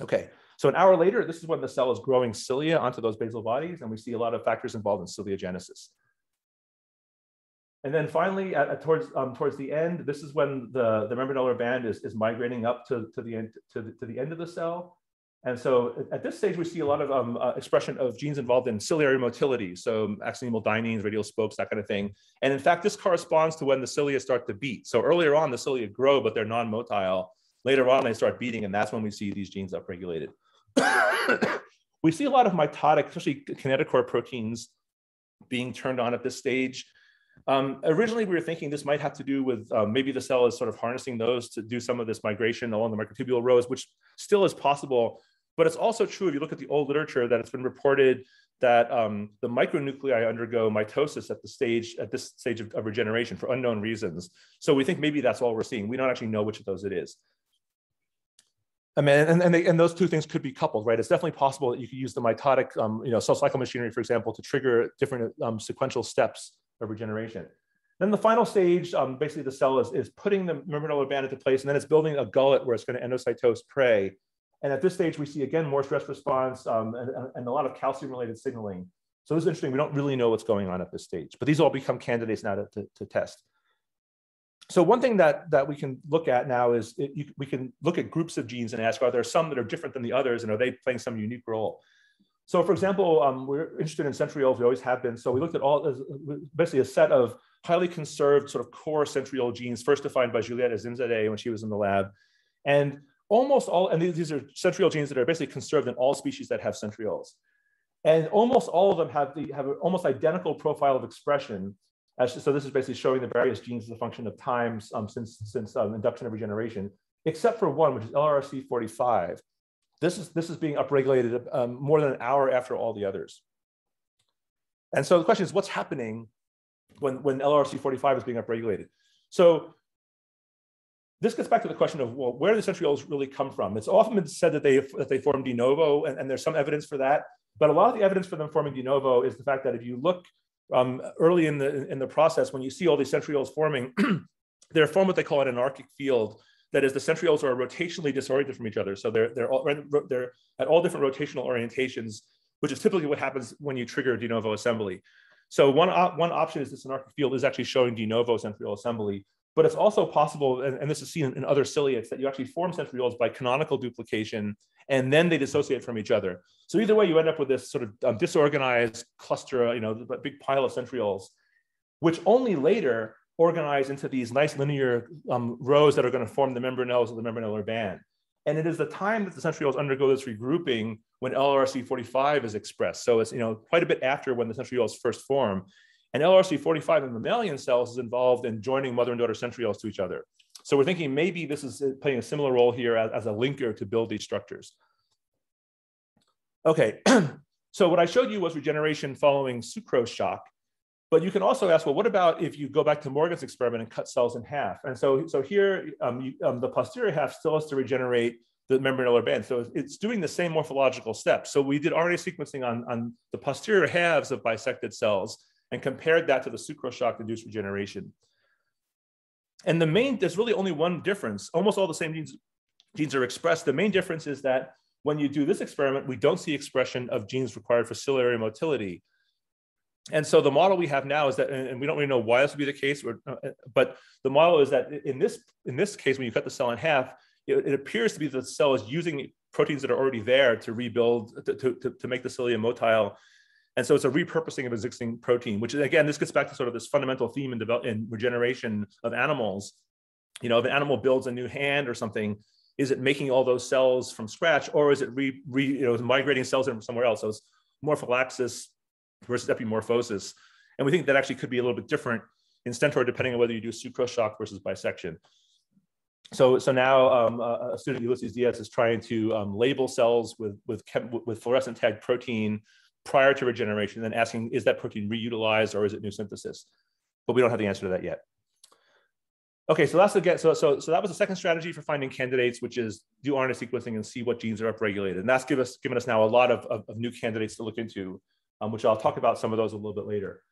Okay, so an hour later, this is when the cell is growing cilia onto those basal bodies, and we see a lot of factors involved in ciliogenesis. And then finally, at, at towards um, towards the end, this is when the, the membranellar band is, is migrating up to, to, the end, to, the, to the end of the cell. And so at this stage, we see a lot of um, uh, expression of genes involved in ciliary motility, so axonemal dyneins, radial spokes, that kind of thing. And in fact, this corresponds to when the cilia start to beat. So earlier on, the cilia grow, but they're non-motile. Later on, they start beating, and that's when we see these genes upregulated. we see a lot of mitotic, especially kinetochore proteins being turned on at this stage. Um, originally, we were thinking this might have to do with um, maybe the cell is sort of harnessing those to do some of this migration along the microtubule rows, which still is possible but it's also true if you look at the old literature that it's been reported that um, the micronuclei undergo mitosis at the stage at this stage of, of, regeneration for unknown reasons. So we think maybe that's all we're seeing. We don't actually know which of those it is. I mean, and, and, they, and those two things could be coupled, right? It's definitely possible that you could use the mitotic, um, you know, cell cycle machinery, for example, to trigger different um, sequential steps of regeneration. Then the final stage, um, basically the cell is, is putting the membranellar band into place, and then it's building a gullet where it's going to endocytose prey. And at this stage, we see again more stress response um, and, and, a lot of calcium-related signaling. So this is interesting. We don't really know what's going on at this stage, but these all become candidates now to, to, to test. So one thing that, that we can look at now is it, you, we can look at groups of genes and ask, are there some that are different than the others, and are they playing some unique role? So for example, um, we're interested in centrioles, we always have been. So we looked at all, basically a set of highly conserved sort of core centriole genes, first defined by Juliette Azimzadeh when she was in the lab. And almost all, and these, are centriole genes that are basically conserved in all species that have centrioles. And almost all of them have, the, have an almost identical profile of expression. As, so this is basically showing the various genes as a function of times um, since, since um, induction of regeneration, except for one, which is LRRC45. This is, this is being upregulated um, more than an hour after all the others. And so the question is, what's happening when, when LRRC45 is being upregulated? So this gets back to the question of well, where the centrioles really come from? It's often been said that they, that they form de novo, and, and there's some evidence for that. But a lot of the evidence for them forming de novo is the fact that if you look um, early in the, in the process, when you see all these centrioles forming, they're formed what they call an anarchic field, that is, the centrioles are rotationally disoriented from each other. So they're, they're, all, they're at all different rotational orientations, which is typically what happens when you trigger de novo assembly. So one, op one option is this anarchic field is actually showing de novo centriole assembly, but it's also possible, and, and this is seen in, in, other ciliates, that you actually form centrioles by canonical duplication, and then they dissociate from each other. So either way, you end up with this sort of um, disorganized cluster, you know, a big pile of centrioles, which only later organize into these nice linear um, rows that are going to form the membranelles of the membranellar band. And it is the time that the centrioles undergo this regrouping when LRRC45 is expressed. So it's you know quite a bit after when the centrioles first form. And LRRC45 in mammalian cells is involved in joining mother and daughter centrioles to each other. So we're thinking maybe this is playing a similar role here as, as a linker to build these structures. Okay, so what I showed you was regeneration following sucrose shock. But you can also ask, well, what about if you go back to Morgan's experiment and cut cells in half? And so, so here, um, you, um, the posterior half still has to regenerate the membranellar band. So it's doing the same morphological steps. So we did RNA sequencing on, on the posterior halves of bisected cells and compared that to the sucrose shock induced regeneration. And the main, there's really only one difference. Almost all the same genes, genes are expressed. The main difference is that when you do this experiment, we don't see expression of genes required for ciliary motility and so the model we have now is that, and we don't really know why this would be the case, uh, but the model is that in this in this case, when you cut the cell in half, it, it appears to be that the cell is using proteins that are already there to rebuild to, to, to make the cilia motile. And so it's a repurposing of existing protein, which is, again, this gets back to sort of this fundamental theme in, develop, in regeneration of animals. You know, if an animal builds a new hand or something, is it making all those cells from scratch, or is it re, re you know migrating cells in from somewhere else? So it's morphallaxis versus epimorphosis. And we think that actually could be a little bit different in stentor, depending on whether you do sucrose shock versus bisection. So, so now um, a student, Ulysses Diaz, is trying to um, label cells with, with, with fluorescent tagged protein prior to regeneration, then asking, is that protein reutilized or is it new synthesis? But we don't have the answer to that yet. Okay, so that's again, so, so, so that was the second strategy for finding candidates, which is do RNA sequencing and see what genes are upregulated. And that's give us, given us now a lot of, of, of new candidates to look into um, which I'll talk about some of those a little bit later.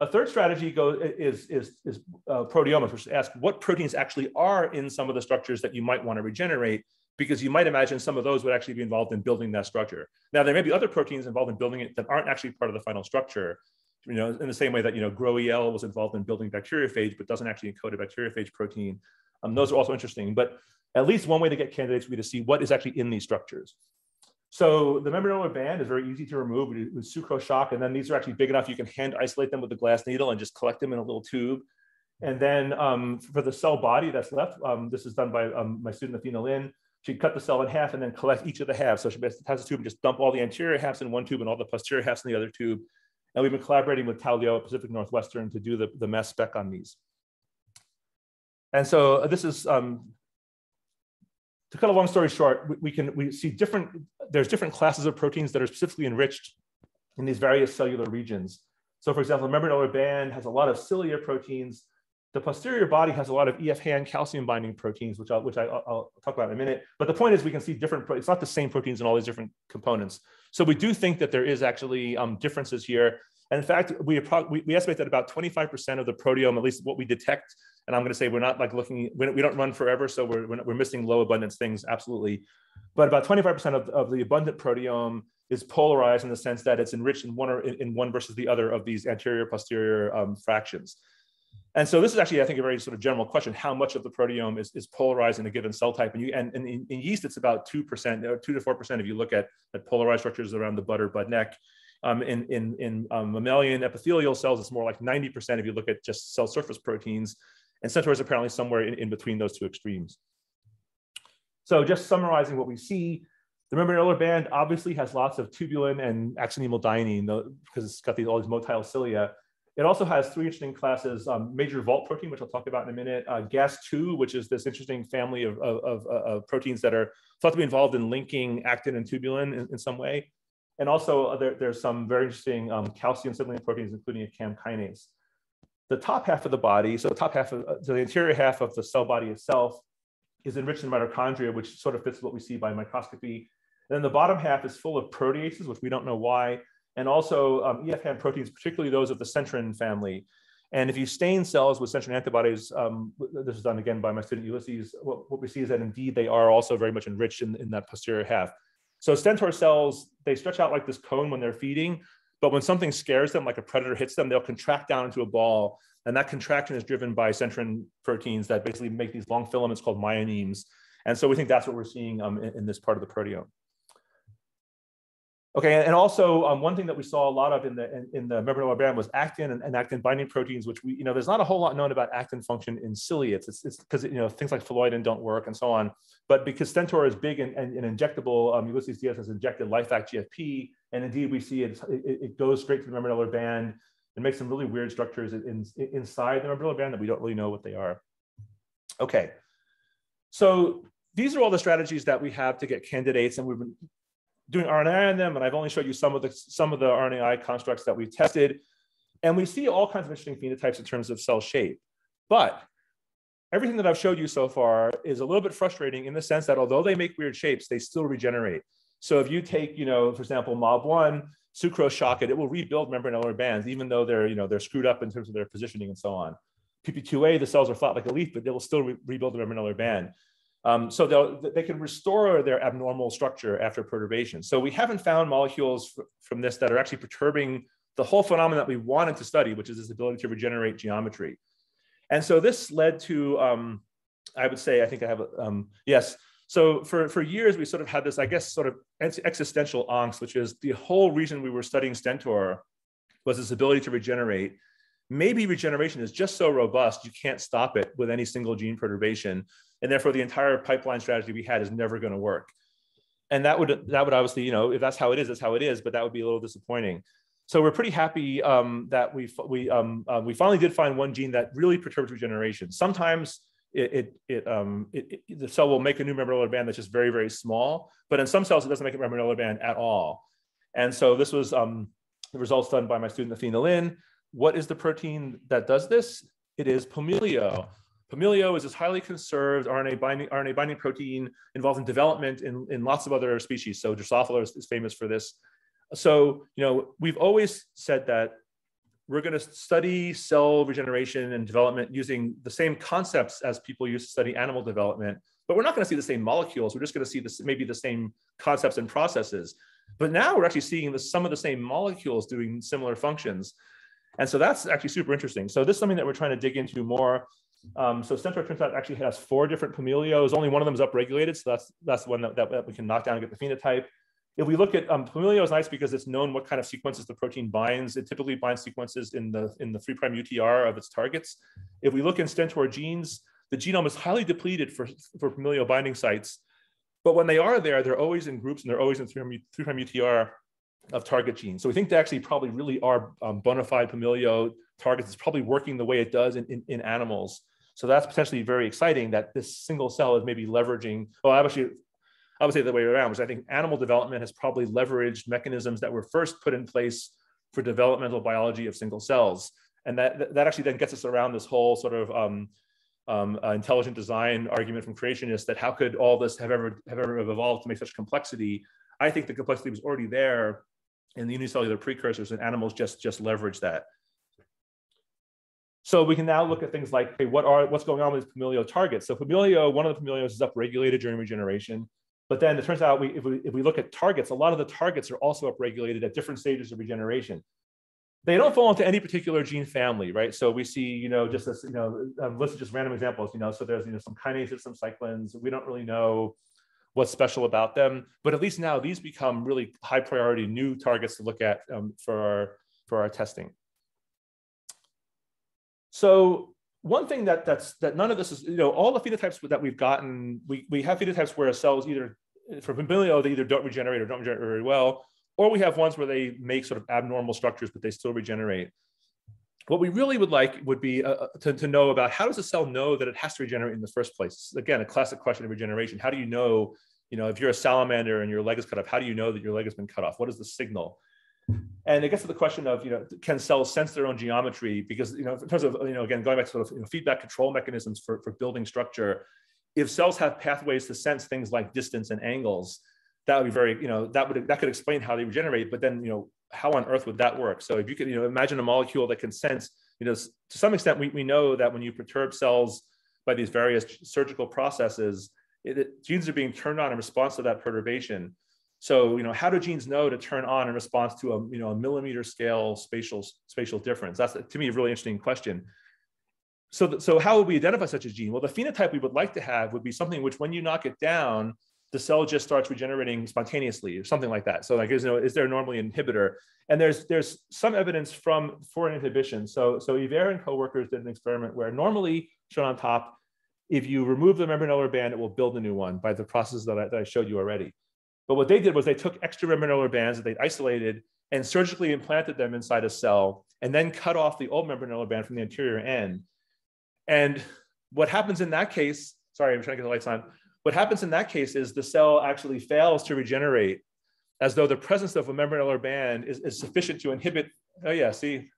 A third strategy goes, is, is, is uh, proteomics, which asks what proteins actually are in some of the structures that you might want to regenerate, because you might imagine some of those would actually be involved in building that structure. Now, there may be other proteins involved in building it that aren't actually part of the final structure, you know, in the same way that, you know, GroEL was involved in building bacteriophage, but doesn't actually encode a bacteriophage protein. Um, those are also interesting, but at least one way to get candidates would be to see what is actually in these structures. So the membranellar band is very easy to remove with sucrose shock. And then these are actually big enough you can hand isolate them with a glass needle and just collect them in a little tube. And then um, for the cell body that's left, um, this is done by um, my student Athena Lin. She cut the cell in half and then collect each of the halves. So she basically has a tube and just dump all the anterior halves in one tube and all the posterior halves in the other tube. And we've been collaborating with Tao Liu at Pacific Northwestern to do the, the mass spec on these. And so this is um, to cut a long story short, we, we, can we see different, there's different classes of proteins that are specifically enriched in these various cellular regions. So for example, the membranellar band has a lot of cilia proteins. The posterior body has a lot of EF hand calcium binding proteins, which I'll, which I, will talk about in a minute. But the point is we can see different, it's not the same proteins in all these different components. So we do think that there is actually um, differences here. And in fact, we, we, estimate that about 25% of the proteome, at least what we detect, and I'm going to say we're not like looking, we don't run forever, so we're, we're missing low abundance things, absolutely. But about 25% of, of the abundant proteome is polarized in the sense that it's enriched in one or in, in one versus the other of these anterior posterior um, fractions. And so this is actually, I think, a very sort of general question: how much of the proteome is, is polarized in a given cell type? And you and, and in, in, yeast, it's about two percent, or two to four percent. If you look at, at polarized structures around the butter bud neck, um, in in in um, mammalian epithelial cells, it's more like ninety percent if you look at just cell surface proteins. And Stentor is apparently somewhere in, in between those two extremes. So just summarizing what we see, the membranellar band obviously has lots of tubulin and axonemal dynein because it's got these, all these motile cilia. It also has three interesting classes, um, major vault protein, which I'll talk about in a minute, uh, GAS2, which is this interesting family of, of, of, of, proteins that are thought to be involved in linking actin and tubulin in, in some way. And also uh, there, there's some very interesting um, calcium signaling proteins, including a CAM kinase. The top half of the body, so the top half of uh, so the interior half of the cell body itself is enriched in mitochondria, which sort of fits what we see by microscopy. And then the bottom half is full of proteases, which we don't know why, and also um, EF hand proteins, particularly those of the centrin family. And if you stain cells with centrin antibodies, um, this is done again by my student Ulysses, what, what, we see is that indeed they are also very much enriched in, in that posterior half. So stentor cells, they stretch out like this cone when they're feeding, but when something scares them, like a predator hits them, they'll contract down into a ball. And that contraction is driven by centrin proteins that basically make these long filaments called myonemes. And so we think that's what we're seeing um, in, in this part of the proteome. Okay, and also um, one thing that we saw a lot of in the in, in the band was actin and, and, actin binding proteins, which we you know there's not a whole lot known about actin function in ciliates. It's because you know things like phalloidin don't work and so on. But because Stentor is big and, and, and injectable, um, Ulysses Diaz has injected LifeAct GFP, and indeed we see it, it, goes straight to the membranellar band and makes some really weird structures in, in, inside the membranellar band that we don't really know what they are. Okay, so these are all the strategies that we have to get candidates, and we've been doing RNAi on them, and I've only showed you some of the some of the RNAi constructs that we've tested, and we see all kinds of interesting phenotypes in terms of cell shape. But everything that I've showed you so far is a little bit frustrating in the sense that although they make weird shapes, they still regenerate. So if you take, you know, for example, MOB1, sucrose shock it, it will rebuild membranellar bands, even though they're, you know, they're screwed up in terms of their positioning and so on. PP2A, the cells are flat like a leaf, but they will still re rebuild the membranellar band. Um, so they can restore their abnormal structure after perturbation. So we haven't found molecules from this that are actually perturbing the whole phenomenon that we wanted to study, which is this ability to regenerate geometry. And so this led to, um, I would say, I think I have, a, um, yes. So for, for years, we sort of had this, I guess, sort of existential angst, which is the whole reason we were studying Stentor was this ability to regenerate maybe regeneration is just so robust you can't stop it with any single gene perturbation and therefore the entire pipeline strategy we had is never going to work and that would that would obviously you know if that's how it is that's how it is but that would be a little disappointing so we're pretty happy um, that we we um, uh, we finally did find one gene that really perturbs regeneration sometimes it, it, it, um, it, it, the cell will make a new membranellar band that's just very, very small. But in some cells, it doesn't make a membranellar band at all. And so this was um, the results done by my student Athena Lin. What is the protein that does this? It is Pumilio. Pumilio is this highly conserved RNA binding, RNA binding protein involved in development in, in lots of other species. So Drosophila is, is famous for this. So, you know, we've always said that we're going to study cell regeneration and development using the same concepts as people use to study animal development, but we're not going to see the same molecules. We're just going to see this, maybe the same concepts and processes. But now we're actually seeing the, some of the same molecules doing similar functions. And so that's actually super interesting. So this is something that we're trying to dig into more. Um, so Stentor turns actually has four different Pumilios. Only one of them is upregulated. So that's, that's the one that, that, we can knock down and get the phenotype. If we look at um, is nice because it's known what kind of sequences the protein binds. It typically binds sequences in the in the three prime UTR of its targets. If we look in Stentor genes, the genome is highly depleted for, for Pumilio binding sites. But when they are there, they're always in groups and they're always in three prime UTR of target genes. So we think they actually probably really are um, bona fide Pumilio targets. It's probably working the way it does in, in, in, animals. So that's potentially very exciting that this single cell is maybe leveraging, well, actually, I would say the way around, which I think animal development has probably leveraged mechanisms that were first put in place for developmental biology of single cells. And that, that actually then gets us around this whole sort of um, um, uh, intelligent design argument from creationists that how could all this have ever have ever evolved to make such complexity? I think the complexity was already there and the unicellular precursors, and animals just, just leverage that. So we can now look at things like, hey, what are what's going on with these Pumilio targets? So Pumilio, one of the Pumilios is upregulated during regeneration. But then it turns out we, if, we, if we look at targets, a lot of the targets are also upregulated at different stages of regeneration. They don't fall into any particular gene family, right? So we see, you know, just as, you know, um, listed just random examples, you know, so there's, you know, some kinases, some cyclins. We don't really know what's special about them, but at least now these become really high priority new targets to look at um, for, our, for our testing. So one thing that that's that none of this is, you know, all the phenotypes that we've gotten, we, we have phenotypes where cells either for Pumilio, they either don't regenerate or don't regenerate very well, or we have ones where they make sort of abnormal structures, but they still regenerate. What we really would like would be uh, uh, to, to know about how does a cell know that it has to regenerate in the first place? Again, a classic question of regeneration. How do you know, you know, if you're a salamander and your leg is cut off, how do you know that your leg has been cut off? What is the signal? And it gets to the question of, you know, can cells sense their own geometry? Because, you know, in terms of, you know, again, going back to sort of you know, feedback control mechanisms for, for building structure, if cells have pathways to sense things like distance and angles, that would be very, you know, that would that could explain how they regenerate. But then, you know, how on earth would that work? So if you could, you know, imagine a molecule that can sense, you know, to some extent, we, we know that when you perturb cells by these various surgical processes, it, it, genes are being turned on in response to that perturbation. So, you know, how do genes know to turn on in response to a, you know, a millimeter scale spatial spatial difference? That's to me a really interesting question. So, so how would we identify such a gene? Well, the phenotype we would like to have would be something which, when you knock it down, the cell just starts regenerating spontaneously, or something like that. So, like, is, you know, is there normally an inhibitor? And there's there's some evidence from for inhibition. So, so Yver and coworkers did an experiment where normally shown on top, if you remove the membranellar band, it will build a new one by the process that I, that I showed you already. But what they did was they took extra membranellar bands that they isolated and surgically implanted them inside a cell and then cut off the old membranellar band from the anterior end. And what happens in that case, sorry, I'm trying to get the lights on. What happens in that case is the cell actually fails to regenerate as though the presence of a membranellar band is, is sufficient to inhibit. Oh yeah, see,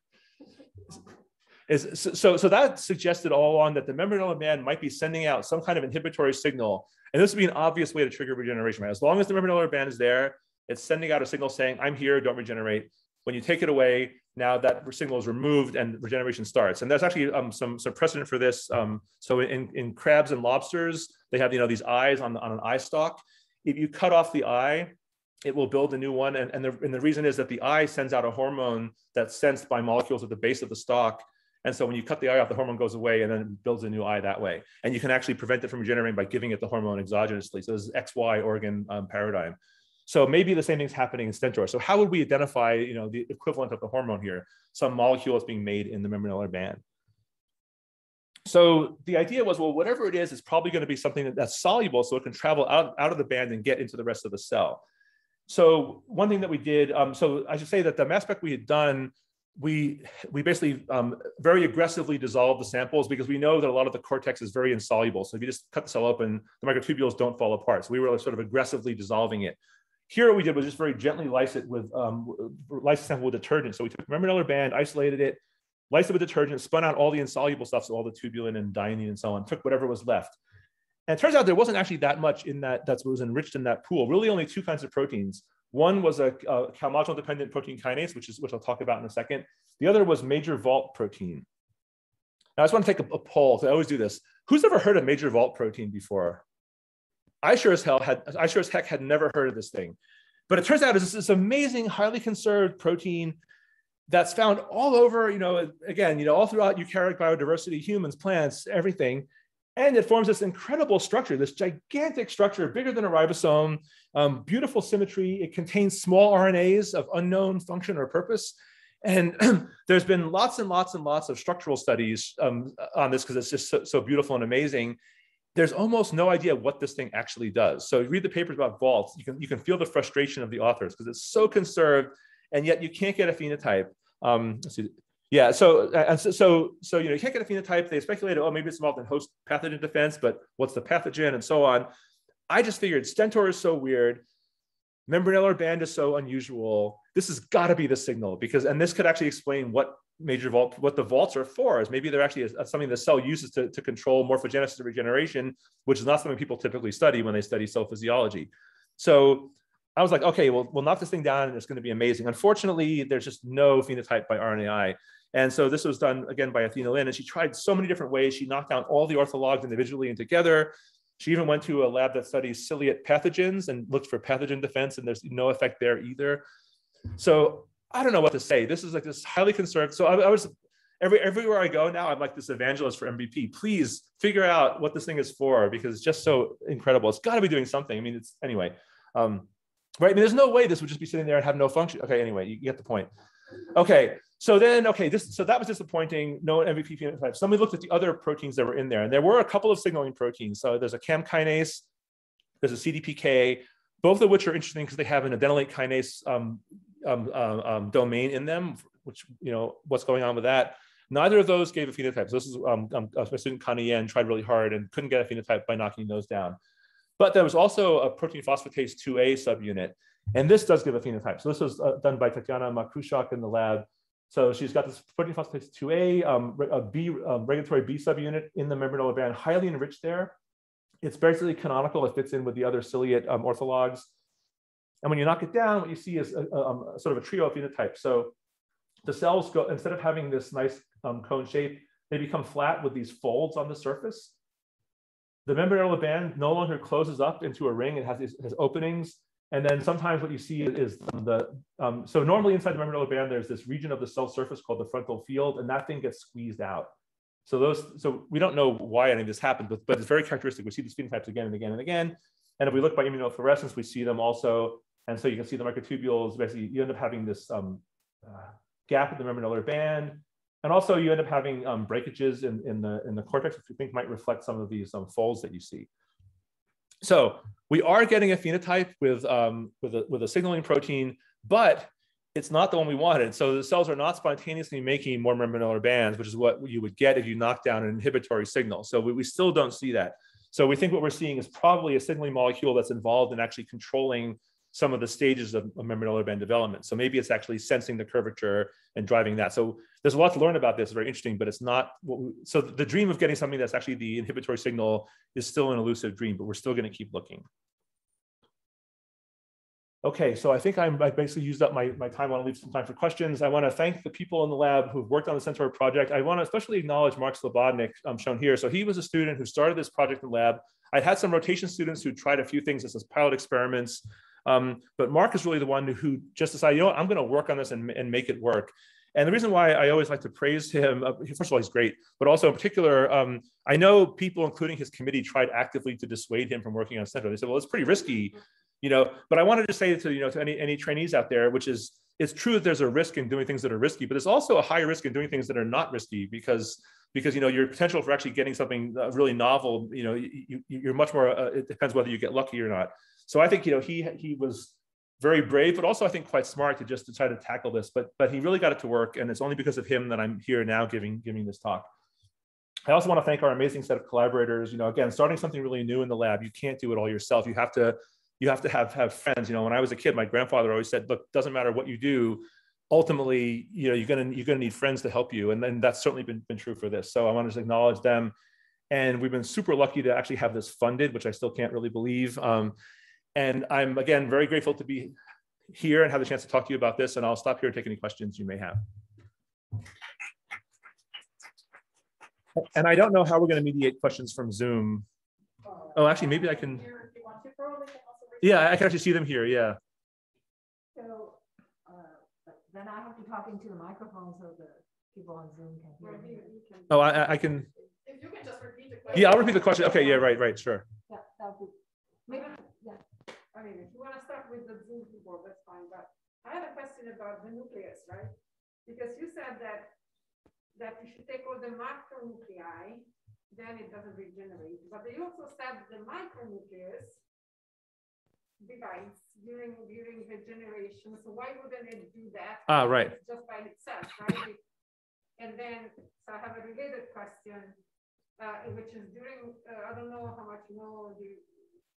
is so so that suggested all along that the membranellar band might be sending out some kind of inhibitory signal. And this would be an obvious way to trigger regeneration right? As long as the membranellar band is there it's sending out a signal saying i'm here don't regenerate. When you take it away now that signal is removed and regeneration starts. And there's actually um, some some precedent for this um, so in, in crabs and lobsters they have you know these eyes on, on an eye stalk if you cut off the eye it will build a new one and, and, the, and the reason is that the eye sends out a hormone that's sensed by molecules at the base of the stalk and so when you cut the eye off, the hormone goes away and then it builds a new eye that way. And you can actually prevent it from regenerating by giving it the hormone exogenously. So this is XY organ um, paradigm. So maybe the same thing's happening in stentor. So how would we identify, you know, the equivalent of the hormone here? Some molecule is being made in the membranellar band. So the idea was, well, whatever it is, it's probably going to be something that's soluble so it can travel out, out of the band and get into the rest of the cell. So one thing that we did, um, so I should say that the mass spec we had done we we basically um, very aggressively dissolve the samples because we know that a lot of the cortex is very insoluble. So if you just cut the cell open, the microtubules don't fall apart. So we were sort of aggressively dissolving it. Here, what we did was just very gently lyse it with um, lyse sample with detergent. So we took membranellar band, isolated it, lysed it with detergent, spun out all the insoluble stuff, so all the tubulin and dynein and so on, took whatever was left. And it turns out there wasn't actually that much in that that was enriched in that pool. Really, only two kinds of proteins. One was a, a calmodulin dependent protein kinase, which is which I'll talk about in a second. The other was major vault protein. Now I just want to take a, a poll. I always do this. Who's ever heard of major vault protein before? I sure as hell had I sure as heck had never heard of this thing. But it turns out it's this amazing, highly conserved protein that's found all over, you know, again, you know, all throughout eukaryotic biodiversity, humans, plants, everything. And it forms this incredible structure, this gigantic structure, bigger than a ribosome, um, beautiful symmetry. It contains small RNAs of unknown function or purpose. And there's been lots and lots and lots of structural studies um, on this because it's just so, so, beautiful and amazing. There's almost no idea what this thing actually does. So read the papers about vaults, you can, you can feel the frustration of the authors because it's so conserved and yet you can't get a phenotype. Um. Yeah, so and so, so, so you know you can't get a phenotype. They speculated, oh, maybe it's involved in host pathogen defense, but what's the pathogen and so on. I just figured stentor is so weird, membranellar band is so unusual. This has got to be the signal because, and this could actually explain what major vault, what the vaults are for. Is maybe they're actually a, something the cell uses to, to control morphogenesis and regeneration, which is not something people typically study when they study cell physiology. So I was like, okay, well, we'll knock this thing down and it's going to be amazing. Unfortunately, there's just no phenotype by RNAi. And so this was done again by Athena Lin, and she tried so many different ways. She knocked down all the orthologs individually and together. She even went to a lab that studies ciliate pathogens and looked for pathogen defense, and there's no effect there either. So I don't know what to say. This is like this highly conserved. So I, I was every everywhere I go now, I'm like this evangelist for MVP. Please figure out what this thing is for because it's just so incredible. It's got to be doing something. I mean, it's anyway. Um, right? I mean, there's no way this would just be sitting there and have no function. Okay, anyway, you get the point. Okay, so then, okay, this so that was disappointing. No MVP phenotype. So then we looked at the other proteins that were in there, and there were a couple of signaling proteins. So there's a CAM kinase, there's a CDPK, both of which are interesting because they have an adenylate kinase um, um, uh, um, domain in them, which you know what's going on with that. Neither of those gave a phenotype. So this is um, um, my student Connie Yen tried really hard and couldn't get a phenotype by knocking those down. But there was also a protein phosphatase 2A subunit, and this does give a phenotype. So this was uh, done by Tatiana Makrushak in the lab. So she's got this protein phosphatase 2A, um, a B, um, regulatory B subunit in the membranellar band, highly enriched there. It's basically canonical. It fits in with the other ciliate um, orthologs. And when you knock it down, what you see is a, a, um, a, sort of a trio of phenotypes. So the cells go, instead of having this nice um, cone shape, they become flat with these folds on the surface. The membranellar band no longer closes up into a ring. It has, it has openings. And then sometimes what you see is the, um, so normally inside the membranellar band, there's this region of the cell surface called the frontal field, and that thing gets squeezed out. So those, so we don't know why any of this happened, but, but it's very characteristic. We see these phenotypes again and again and again. And if we look by immunofluorescence, we see them also. And so you can see the microtubules, basically you end up having this um, uh, gap in the membranellar band. And also you end up having um, breakages in, in, the, in the cortex, which we think might reflect some of these um, folds that you see. So we are getting a phenotype with, um, with, a, with a signaling protein, but it's not the one we wanted. So the cells are not spontaneously making more membranellar bands, which is what you would get if you knock down an inhibitory signal. So we, we still don't see that. So we think what we're seeing is probably a signaling molecule that's involved in actually controlling some of the stages of, of membranellar band development. So maybe it's actually sensing the curvature and driving that. So there's a lot to learn about this. It's very interesting, but it's not. We, so the dream of getting something that's actually the inhibitory signal is still an elusive dream, but we're still going to keep looking. Okay, so I think I'm, I basically used up my, my time. I want to leave some time for questions. I want to thank the people in the lab who've worked on the Stentor project. I want to especially acknowledge Mark Slabodnick, um, shown here. So he was a student who started this project in the lab. I had some rotation students who tried a few things as pilot experiments. Um, but Mark is really the one who just decided, you know, what, I'm going to work on this and, and make it work. And the reason why I always like to praise him, uh, first of all, he's great, but also in particular, um, I know people, including his committee, tried actively to dissuade him from working on Stentor. They said, well, it's pretty risky, you know, but I wanted to say to, you know, to any, any trainees out there, which is, it's true that there's a risk in doing things that are risky, but there's also a high risk in doing things that are not risky because because you know your potential for actually getting something uh, really novel you know you, you're much more uh, it depends whether you get lucky or not so i think you know he he was very brave, but also I think quite smart to just to try to tackle this. But but he really got it to work, and it's only because of him that I'm here now giving giving this talk. I also want to thank our amazing set of collaborators. You know, again, starting something really new in the lab, you can't do it all yourself. You have to you have to have have friends. You know, when I was a kid, my grandfather always said, "Look, doesn't matter what you do." Ultimately, you know, you're gonna you're gonna need friends to help you, and then that's certainly been, been true for this. So I want to just acknowledge them, and we've been super lucky to actually have this funded, which I still can't really believe. Um, and I'm, again, very grateful to be here and have the chance to talk to you about this. And I'll stop here and take any questions you may have. And I don't know how we're going to mediate questions from Zoom. Oh, actually, maybe I can. Yeah, I can actually see them here. Yeah. So uh, then I have to talk into the microphone so the people on Zoom can hear. me. Oh, I, I can. If you can just repeat the question. Yeah, I'll repeat the question. Okay, yeah, right, right, sure. Yeah, that would maybe I mean, if you want to start with the Zoom keyboard, that's fine. But I have a question about the nucleus, right? Because you said that that you should take all the macronuclei, then it doesn't regenerate. But you also said the micronucleus divides during during regeneration. So why wouldn't it do that? Ah, right. Just by itself, right? and then, so I have a related question, uh, which is during, uh, I don't know how much you know the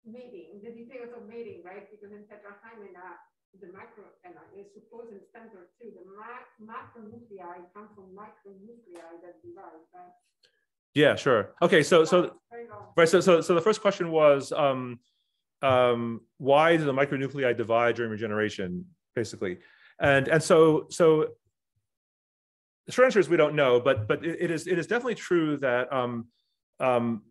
mating, the details of mating, right? Because in tetrahymena, the macro, and I suppose in Stentor too, the macronuclei come from micronuclei that divide, right? Yeah, sure. Okay, so so right. So so so the first question was, um, um, why do the micronuclei divide during regeneration, basically? And, and so, so the short answer is we don't know, but, but it, it, is, it is definitely true that um, um,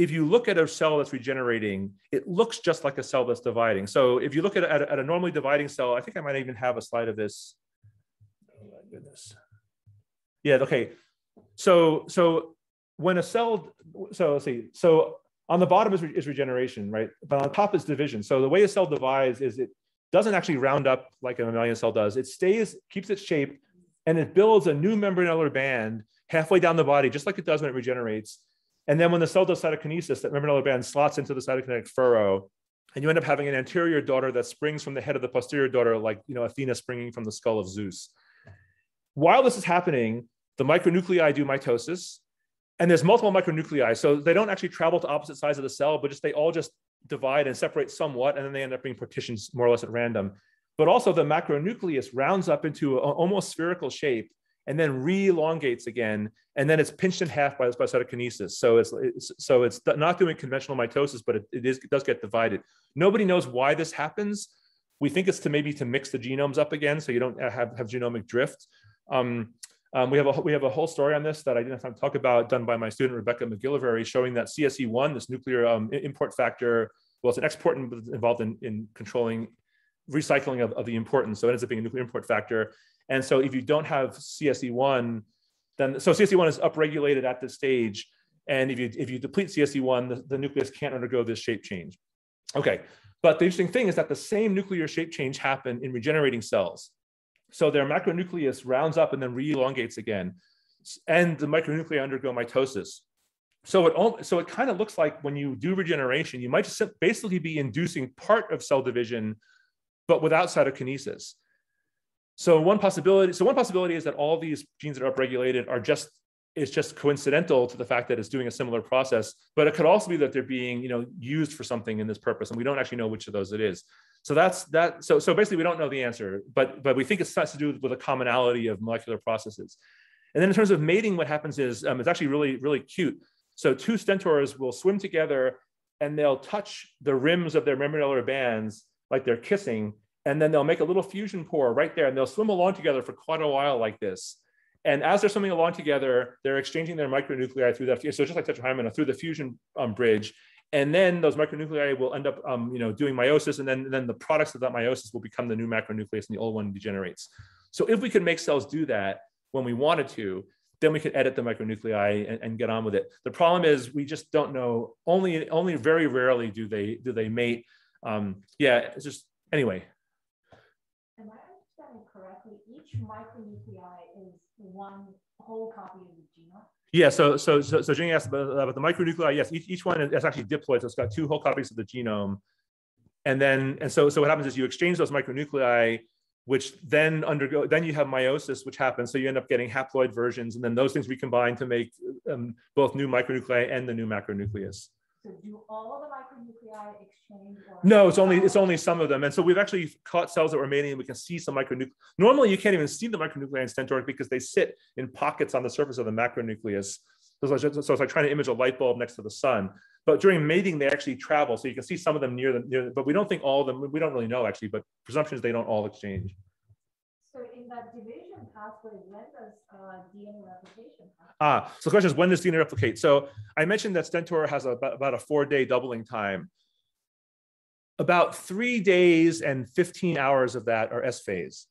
if you look at a cell that's regenerating, it looks just like a cell that's dividing. So if you look at, at, a, at a normally dividing cell, I think I might even have a slide of this. Oh my goodness. Yeah, okay. So, so when a cell, so let's see, so on the bottom is, is regeneration, right? But on top is division. So the way a cell divides is it doesn't actually round up like a mammalian cell does. It stays, keeps its shape, and it builds a new membranellar band halfway down the body, just like it does when it regenerates. And then when the cell does cytokinesis, that membranellar band slots into the cytokinetic furrow, and you end up having an anterior daughter that springs from the head of the posterior daughter, like you know Athena springing from the skull of Zeus. While this is happening, the micronuclei do mitosis, and there's multiple micronuclei. So they don't actually travel to opposite sides of the cell, but just they all just divide and separate somewhat, and then they end up being partitions more or less at random. But also the macronucleus rounds up into almost spherical shape and then re-elongates again, and then it's pinched in half by, by cytokinesis. So it's, it's, so it's not doing conventional mitosis, but it, it, is, it does get divided. Nobody knows why this happens. We think it's to maybe to mix the genomes up again, so you don't have, have genomic drift. Um, um, we, have a, we have a whole story on this that I didn't have time to talk about, done by my student Rebecca McGillivray, showing that CSE1, this nuclear um, import factor, well, it's an export involved in, in controlling recycling of, of the importins. So it ends up being a nuclear import factor. And so if you don't have CSE1, then so CSE1 is upregulated at this stage. And if you if you deplete CSE1, the, the nucleus can't undergo this shape change. Okay, but the interesting thing is that the same nuclear shape change happened in regenerating cells. So their macronucleus rounds up and then re-elongates again, and the micronuclei undergo mitosis. So it so it kind of looks like when you do regeneration, you might just basically be inducing part of cell division, but without cytokinesis. So one possibility, so one possibility is that all these genes that are upregulated are just is just coincidental to the fact that it's doing a similar process. But it could also be that they're being, you know, used for something in this purpose, and we don't actually know which of those it is. So that's that. So, so basically, we don't know the answer, but but we think it has to do with a commonality of molecular processes. And then in terms of mating, what happens is um, it's actually really really cute. So two stentors will swim together, and they'll touch the rims of their membranellar bands like they're kissing, and then they'll make a little fusion pore right there, and they'll swim along together for quite a while like this. And as they're swimming along together, they're exchanging their micronuclei through that. So just like tetrahymena, through the fusion um, bridge, and then those micronuclei will end up um, you know doing meiosis and then, and then the products of that meiosis will become the new macronucleus and the old one degenerates so if we could make cells do that when we wanted to then we could edit the micronuclei and, and get on with it the problem is we just don't know only only very rarely do they do they mate um, yeah it's just anyway am i understanding correctly each micronuclei is one whole copy of the genome yeah, so so so, so Jenny asked about, about the micronuclei. Yes, each, each one is actually diploid, so it's got two whole copies of the genome. And then and so so what happens is you exchange those micronuclei, which then undergo then you have meiosis, which happens. So you end up getting haploid versions, and then those things recombine to make um, both new micronuclei and the new macronucleus. So do all the micronuclei exchange? no, it's only it's only some of them. And so we've actually caught cells that were mating and we can see some micronuclei. Normally, you can't even see the micronuclei in Stentor because they sit in pockets on the surface of the macronucleus. So it's, so it's like trying to image a light bulb next to the sun. But during mating, they actually travel. So you can see some of them near the, near, but we don't think all of them, we don't really know actually, but presumption is they don't all exchange. So in that division pathway, when does uh, DNA replication happen? Ah, so the question is when does DNA replicate? So I mentioned that Stentor has a, about a four day doubling time. About three days and 15 hours of that are S phase.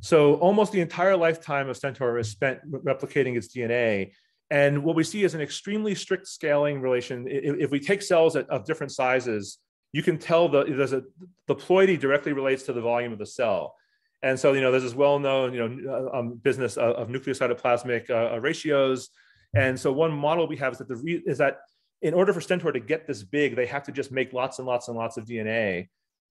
So almost the entire lifetime of Stentor is spent replicating its DNA. And what we see is an extremely strict scaling relation. If we take cells of different sizes, you can tell the, a, the ploidy directly relates to the volume of the cell. And so, you know, there's this well-known, you know, um, business of, of nucleocytoplasmic uh, uh, ratios. And so, one model we have is that the re- is that in order for Stentor to get this big, they have to just make lots and lots and lots of DNA.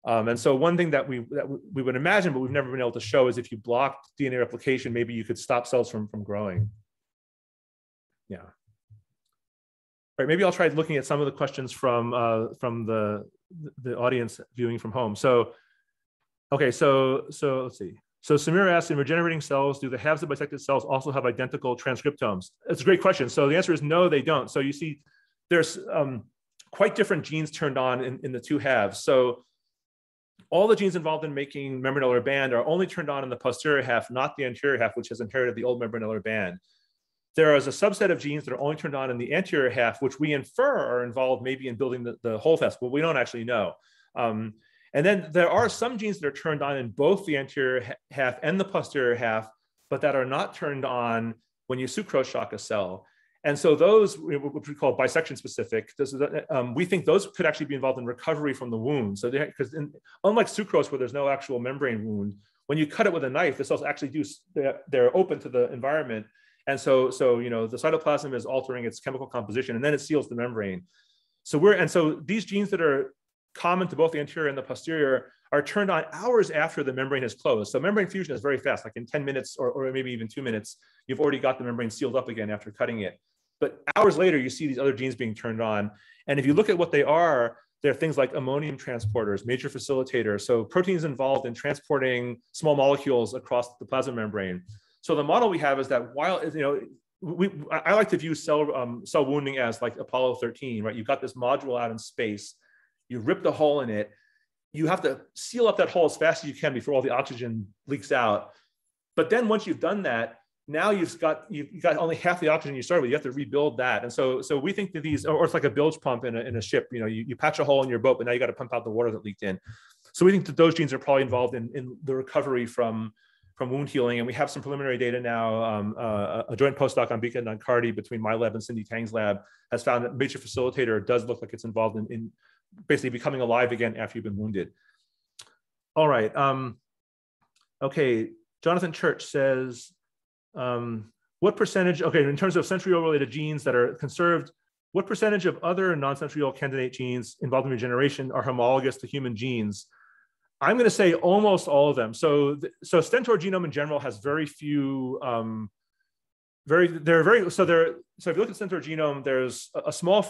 Um, and so, one thing that we that we would imagine, but we've never been able to show, is if you blocked DNA replication, maybe you could stop cells from from growing. Yeah. All right, maybe I'll try looking at some of the questions from uh, from the the audience viewing from home. So Okay, so so let's see. So Samir asked, in regenerating cells, do the halves of bisected cells also have identical transcriptomes? It's a great question. So the answer is no, they don't. So you see, there's um, quite different genes turned on in, in the two halves. So all the genes involved in making membranellar band are only turned on in the posterior half, not the anterior half, which has inherited the old membranellar band. There is a subset of genes that are only turned on in the anterior half, which we infer are involved maybe in building the, the holdfast, but we don't actually know. Um, and then there are some genes that are turned on in both the anterior half and the posterior half, but that are not turned on when you sucrose shock a cell. And so those, which we call bisection specific, um, we think those could actually be involved in recovery from the wound. So because unlike sucrose, where there's no actual membrane wound, when you cut it with a knife, the cells actually do, they're, they're open to the environment. And so, so, you know, the cytoplasm is altering its chemical composition and then it seals the membrane. So we're, and so these genes that are common to both the anterior and the posterior are turned on hours after the membrane has closed. So membrane fusion is very fast, like in 10 minutes or, or maybe even two minutes, you've already got the membrane sealed up again after cutting it. But hours later, you see these other genes being turned on. And if you look at what they are, they're things like ammonium transporters, major facilitators. So proteins involved in transporting small molecules across the plasma membrane. So the model we have is that while, you know, we, I like to view cell, um, cell wounding as like Apollo 13, right? You've got this module out in space, you rip the hole in it, you have to seal up that hole as fast as you can before all the oxygen leaks out. But then once you've done that, now you've got you've got only half the oxygen you started with. You have to rebuild that, and so so we think that these, or it's like a bilge pump in a, in a ship. You know, you, you patch a hole in your boat, but now you got to pump out the water that leaked in. So we think that those genes are probably involved in, in the recovery from from wound healing, and we have some preliminary data now. Um, uh, a joint postdoc Ambika Nadkarni between my lab and Sindy Tang's lab has found that major facilitator does look like it's involved in, in basically becoming alive again after you've been wounded. All right. Um, okay. Jonathan Church says um, what percentage, okay, in terms of centriole related genes that are conserved, what percentage of other non-centriole candidate genes involved in regeneration are homologous to human genes? I'm going to say almost all of them. So, so Stentor genome in general has very few, um, very, they're very, so there, so if you look at Stentor genome, there's a, a small,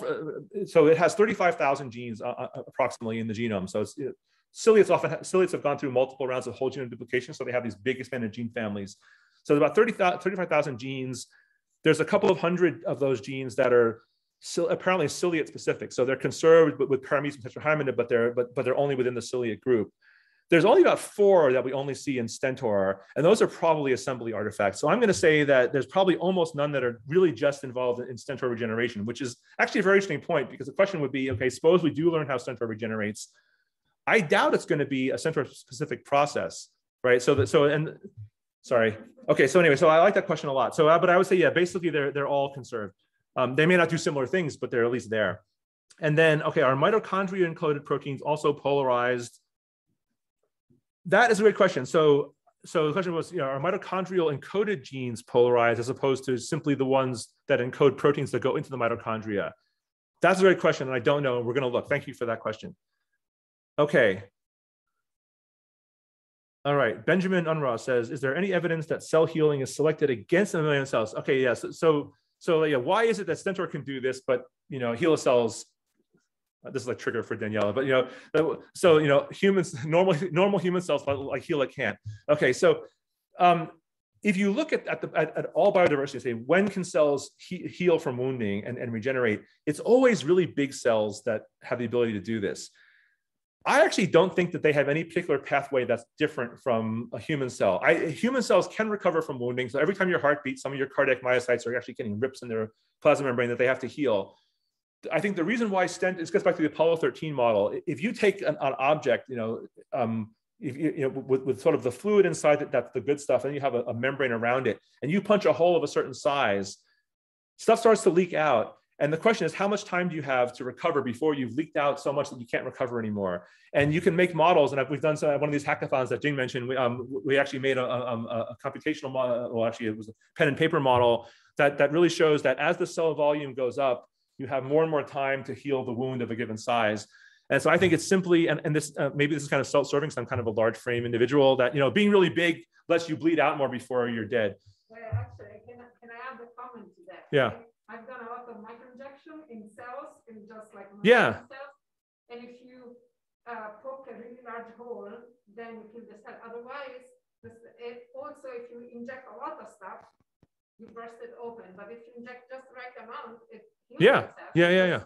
so it has 35,000 genes uh, uh, approximately in the genome. So it's, it, ciliates often, ciliates have gone through multiple rounds of whole genome duplication. So they have these big expanded gene families. So about 30, 35,000 genes. There's a couple of hundred of those genes that are apparently ciliate specific. So they're conserved with, with paramecium tetrahymena, but they're, but, but they're only within the ciliate group. There's only about four that we only see in Stentor, and those are probably assembly artifacts. So I'm going to say that there's probably almost none that are really just involved in Stentor regeneration, which is actually a very interesting point because the question would be, okay, suppose we do learn how Stentor regenerates. I doubt it's going to be a Stentor specific process, right? So that so and sorry. Okay, so anyway, so I like that question a lot. So, uh, but I would say, yeah, basically they're they're all conserved. Um, they may not do similar things, but they're at least there. And then, okay, are mitochondria encoded proteins also polarized? That is a great question. So, so the question was, you know, are mitochondrial encoded genes polarized as opposed to simply the ones that encode proteins that go into the mitochondria? That's a great question, and I don't know. And We're going to look. Thank you for that question. Okay, all right, Benjamin Unruh says, is there any evidence that cell healing is selected against mammalian cells? Okay, yes. Yeah, so, so, so yeah, why is it that Stentor can do this, but you know, HeLa cells? Uh, this is like trigger for Daniela, but you know, so you know, humans, normal normal human cells like HeLa can't. Okay, so um, if you look at, at, the, at, at, all biodiversity, say when can cells he, heal from wounding and, and regenerate, it's always really big cells that have the ability to do this. I actually don't think that they have any particular pathway that's different from a human cell. I, human cells can recover from wounding. So every time your heart beats, some of your cardiac myocytes are actually getting rips in their plasma membrane that they have to heal. I think the reason why stent, this goes back to the Apollo 13 model. If you take an, an object, you know, um, if you, know, with, with, sort of the fluid inside it, that's the good stuff, and you have a, a membrane around it, and you punch a hole of a certain size, stuff starts to leak out and the question is, how much time do you have to recover before you've leaked out so much that you can't recover anymore? And you can make models, and we've done some, one of these hackathons that Jing mentioned. We, um, we actually made a, a, a, computational model, well, actually, it was a pen and paper model that, that really shows that as the cell volume goes up, you have more and more time to heal the wound of a given size. And so I think it's simply, and, and this uh, maybe this is kind of self-serving, so I'm kind of a large frame individual that, you know, being really big lets you bleed out more before you're dead. Well, actually, can, can I add a comment to that? Yeah. I've done a lot of microinjection in cells, in just like yeah. cells. And if you uh, poke a really large hole, then you kill the cell. Otherwise, this, it, also if you inject a lot of stuff, you burst it open. But if you inject just the right amount, it yeah. yeah, yeah, yeah,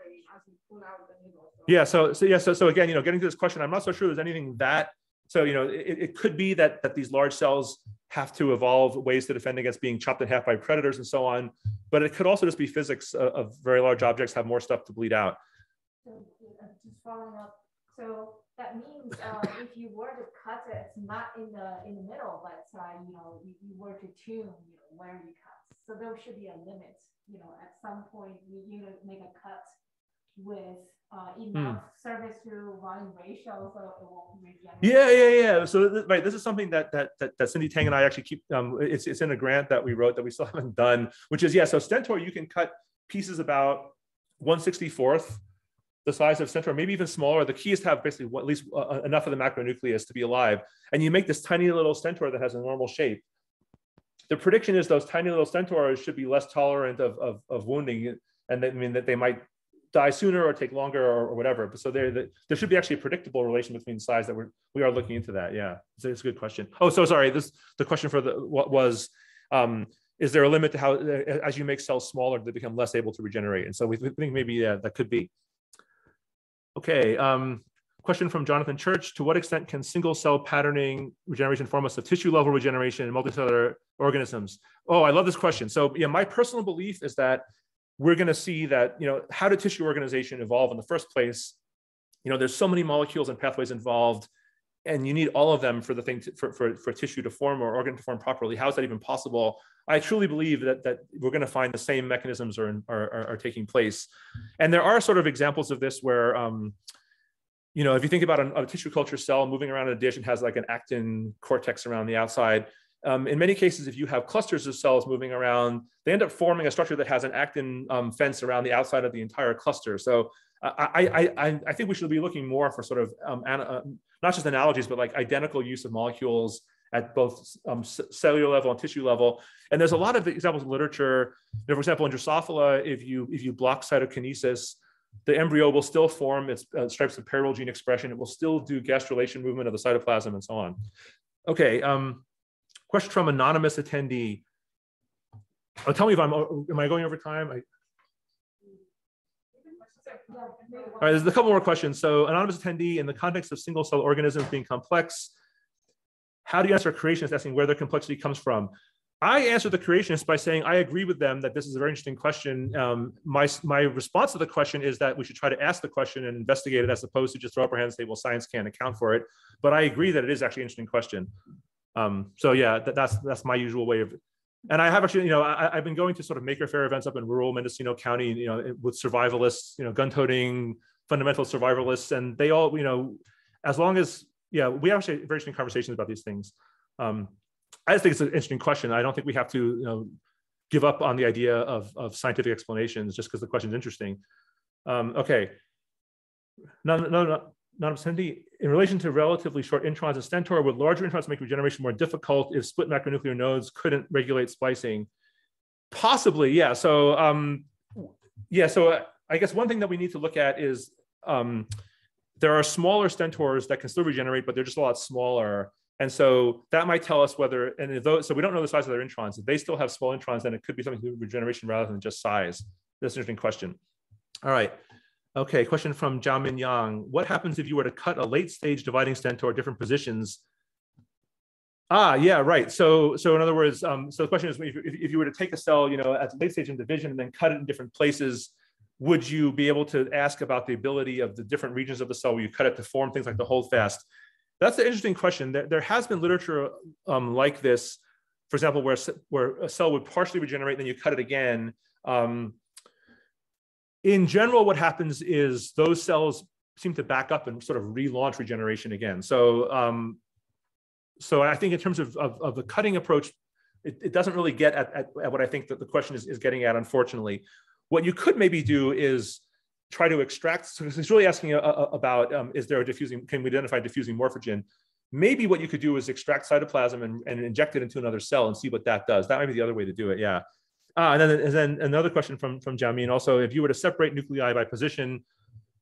membrane as you pull out the needle. So Yeah. So, so yeah. So, so again, you know, getting to this question, I'm not so sure there's anything that. So, you know, it, it could be that that these large cells have to evolve ways to defend against being chopped in half by predators and so on. But it could also just be physics of, of very large objects have more stuff to bleed out. So uh, just following up, so that means uh, if you were to cut it, it's not in the in the middle, but uh, you know you, you were to tune you where you cut. So there should be a limit. You know, at some point you you make a cut with uh, enough surface to volume ratio, so it won't regenerate. Yeah, yeah, yeah. So th- right, this is something that that that, that Sindy Tang and I actually keep. Um, it's it's in a grant that we wrote that we still haven't done, which is yeah. So Stentor, you can cut pieces about one sixty fourth the size of Stentor, maybe even smaller. The key is to have basically at least uh, enough of the macronucleus to be alive, and you make this tiny little Stentor that has a normal shape. The prediction is those tiny little Stentors should be less tolerant of, of, of wounding, and that I mean that they might die sooner or take longer or, or whatever. But so there, there should be actually a predictable relation between size that we're we are looking into that. Yeah, it's, it's a good question. Oh, so sorry. This the question for the what was. Um, is there a limit to how, as you make cells smaller, they become less able to regenerate? And so we think maybe yeah, that could be. Okay, um, question from Jonathan Church. To what extent can single cell patterning regeneration form us of tissue level regeneration in multicellular organisms? Oh, I love this question. So yeah, my personal belief is that we're going to see that, you know, how did tissue organization evolve in the first place? You know, there's so many molecules and pathways involved and you need all of them for the thing to, for, for, for tissue to form or organ to form properly. How is that even possible? I truly believe that, that we're going to find the same mechanisms are, are, are, taking place. And there are sort of examples of this where, um, you know, if you think about a, tissue culture cell moving around in a dish and has like an actin cortex around the outside, um, in many cases, if you have clusters of cells moving around, they end up forming a structure that has an actin um, fence around the outside of the entire cluster. So I, I, I, I think we should be looking more for sort of um, uh, not just analogies, but like identical use of molecules at both um, cellular level and tissue level. And there's a lot of examples in literature. You know, for example, in Drosophila, if you if you block cytokinesis, the embryo will still form its uh, stripes of pair-rule gene expression. It will still do gastrulation movement of the cytoplasm and so on. Okay, um, question from anonymous attendee. Oh, tell me if I'm, am I going over time? I, all right, there's a couple more questions. So anonymous attendee, in the context of single cell organisms being complex, how do you answer creationists asking where their complexity comes from? I answer the creationists by saying I agree with them that this is a very interesting question. Um, my, my response to the question is that we should try to ask the question and investigate it as opposed to just throw up our hands and say, well, science can't account for it. But I agree that it is actually an interesting question. Um, so yeah, that, that's that's my usual way of and I have actually, you know, I, have been going to sort of maker faire events up in rural Mendocino County, you know, with survivalists, you know, gun-toting fundamental survivalists, and they all, you know, as long as, yeah, we have actually very interesting conversations about these things. Um, I just think it's an interesting question. I don't think we have to, you know, give up on the idea of, of scientific explanations just because the question is interesting. Um, okay. No, no, no, non-obscenity in relation to relatively short introns and stentor, would larger introns make regeneration more difficult if split macronuclear nodes couldn't regulate splicing? Possibly, yeah. So, um, yeah. So, uh, I guess one thing that we need to look at is um, there are smaller stentors that can still regenerate, but they're just a lot smaller. And so that might tell us whether, and those, so we don't know the size of their introns. If they still have small introns, then it could be something to do with regeneration rather than just size. That's an interesting question. All right. Okay, question from Jiamin Yang. What happens if you were to cut a late stage dividing Stentor different positions? Ah, yeah, right. So, so in other words, um, so the question is, if, if you were to take a cell, you know, at the late stage in division and then cut it in different places, would you be able to ask about the ability of the different regions of the cell where you cut it to form things like the holdfast? That's an interesting question. There, there has been literature um, like this, for example, where, where a cell would partially regenerate, then you cut it again. Um, in general, what happens is those cells seem to back up and sort of relaunch regeneration again. So, um, so I think in terms of, of, of the cutting approach, it, it doesn't really get at, at, at, what I think that the question is, is getting at, unfortunately. What you could maybe do is try to extract, so it's really asking a, a, about, um, is there a diffusing, can we identify diffusing morphogen? Maybe what you could do is extract cytoplasm and, and inject it into another cell and see what that does. That might be the other way to do it, yeah. Uh, and, then, and then another question from, from Jiamin also, if you were to separate nuclei by position,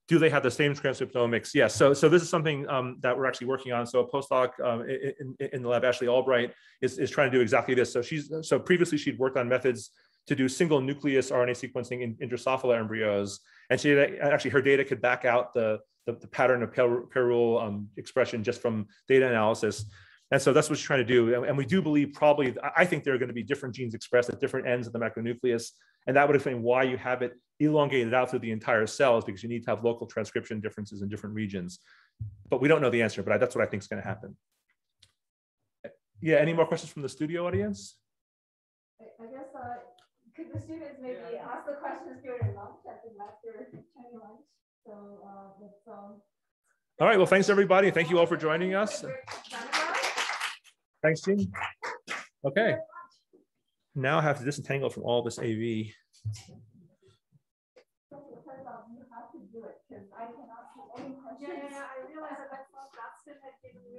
do they have the same transcriptomics? Yes. So, so this is something um, that we're actually working on. So a postdoc um, in, in, the lab, Ashley Albright, is, is trying to do exactly this. So she's so previously she'd worked on methods to do single nucleus RNA sequencing in, in Drosophila embryos. And she actually, her data could back out the, the, the pattern of pair-rule um, expression just from data analysis. And so that's what she's trying to do. And, we do believe probably, I think there are going to be different genes expressed at different ends of the macronucleus. And that would explain why you have it elongated out through the entire cells because you need to have local transcription differences in different regions. But we don't know the answer, but that's what I think is going to happen. Yeah, any more questions from the studio audience? I could the students maybe yeah. ask the questions during lunch at the after Chinese lunch? So uh, that's um. All right. Well, thanks everybody. Thank you all for joining us. Thanks, Jean. Okay. Now I have to disentangle from all this AV. You have to do it because I cannot see any questions. Yeah, yeah, I realized that I thought Dustin had given you.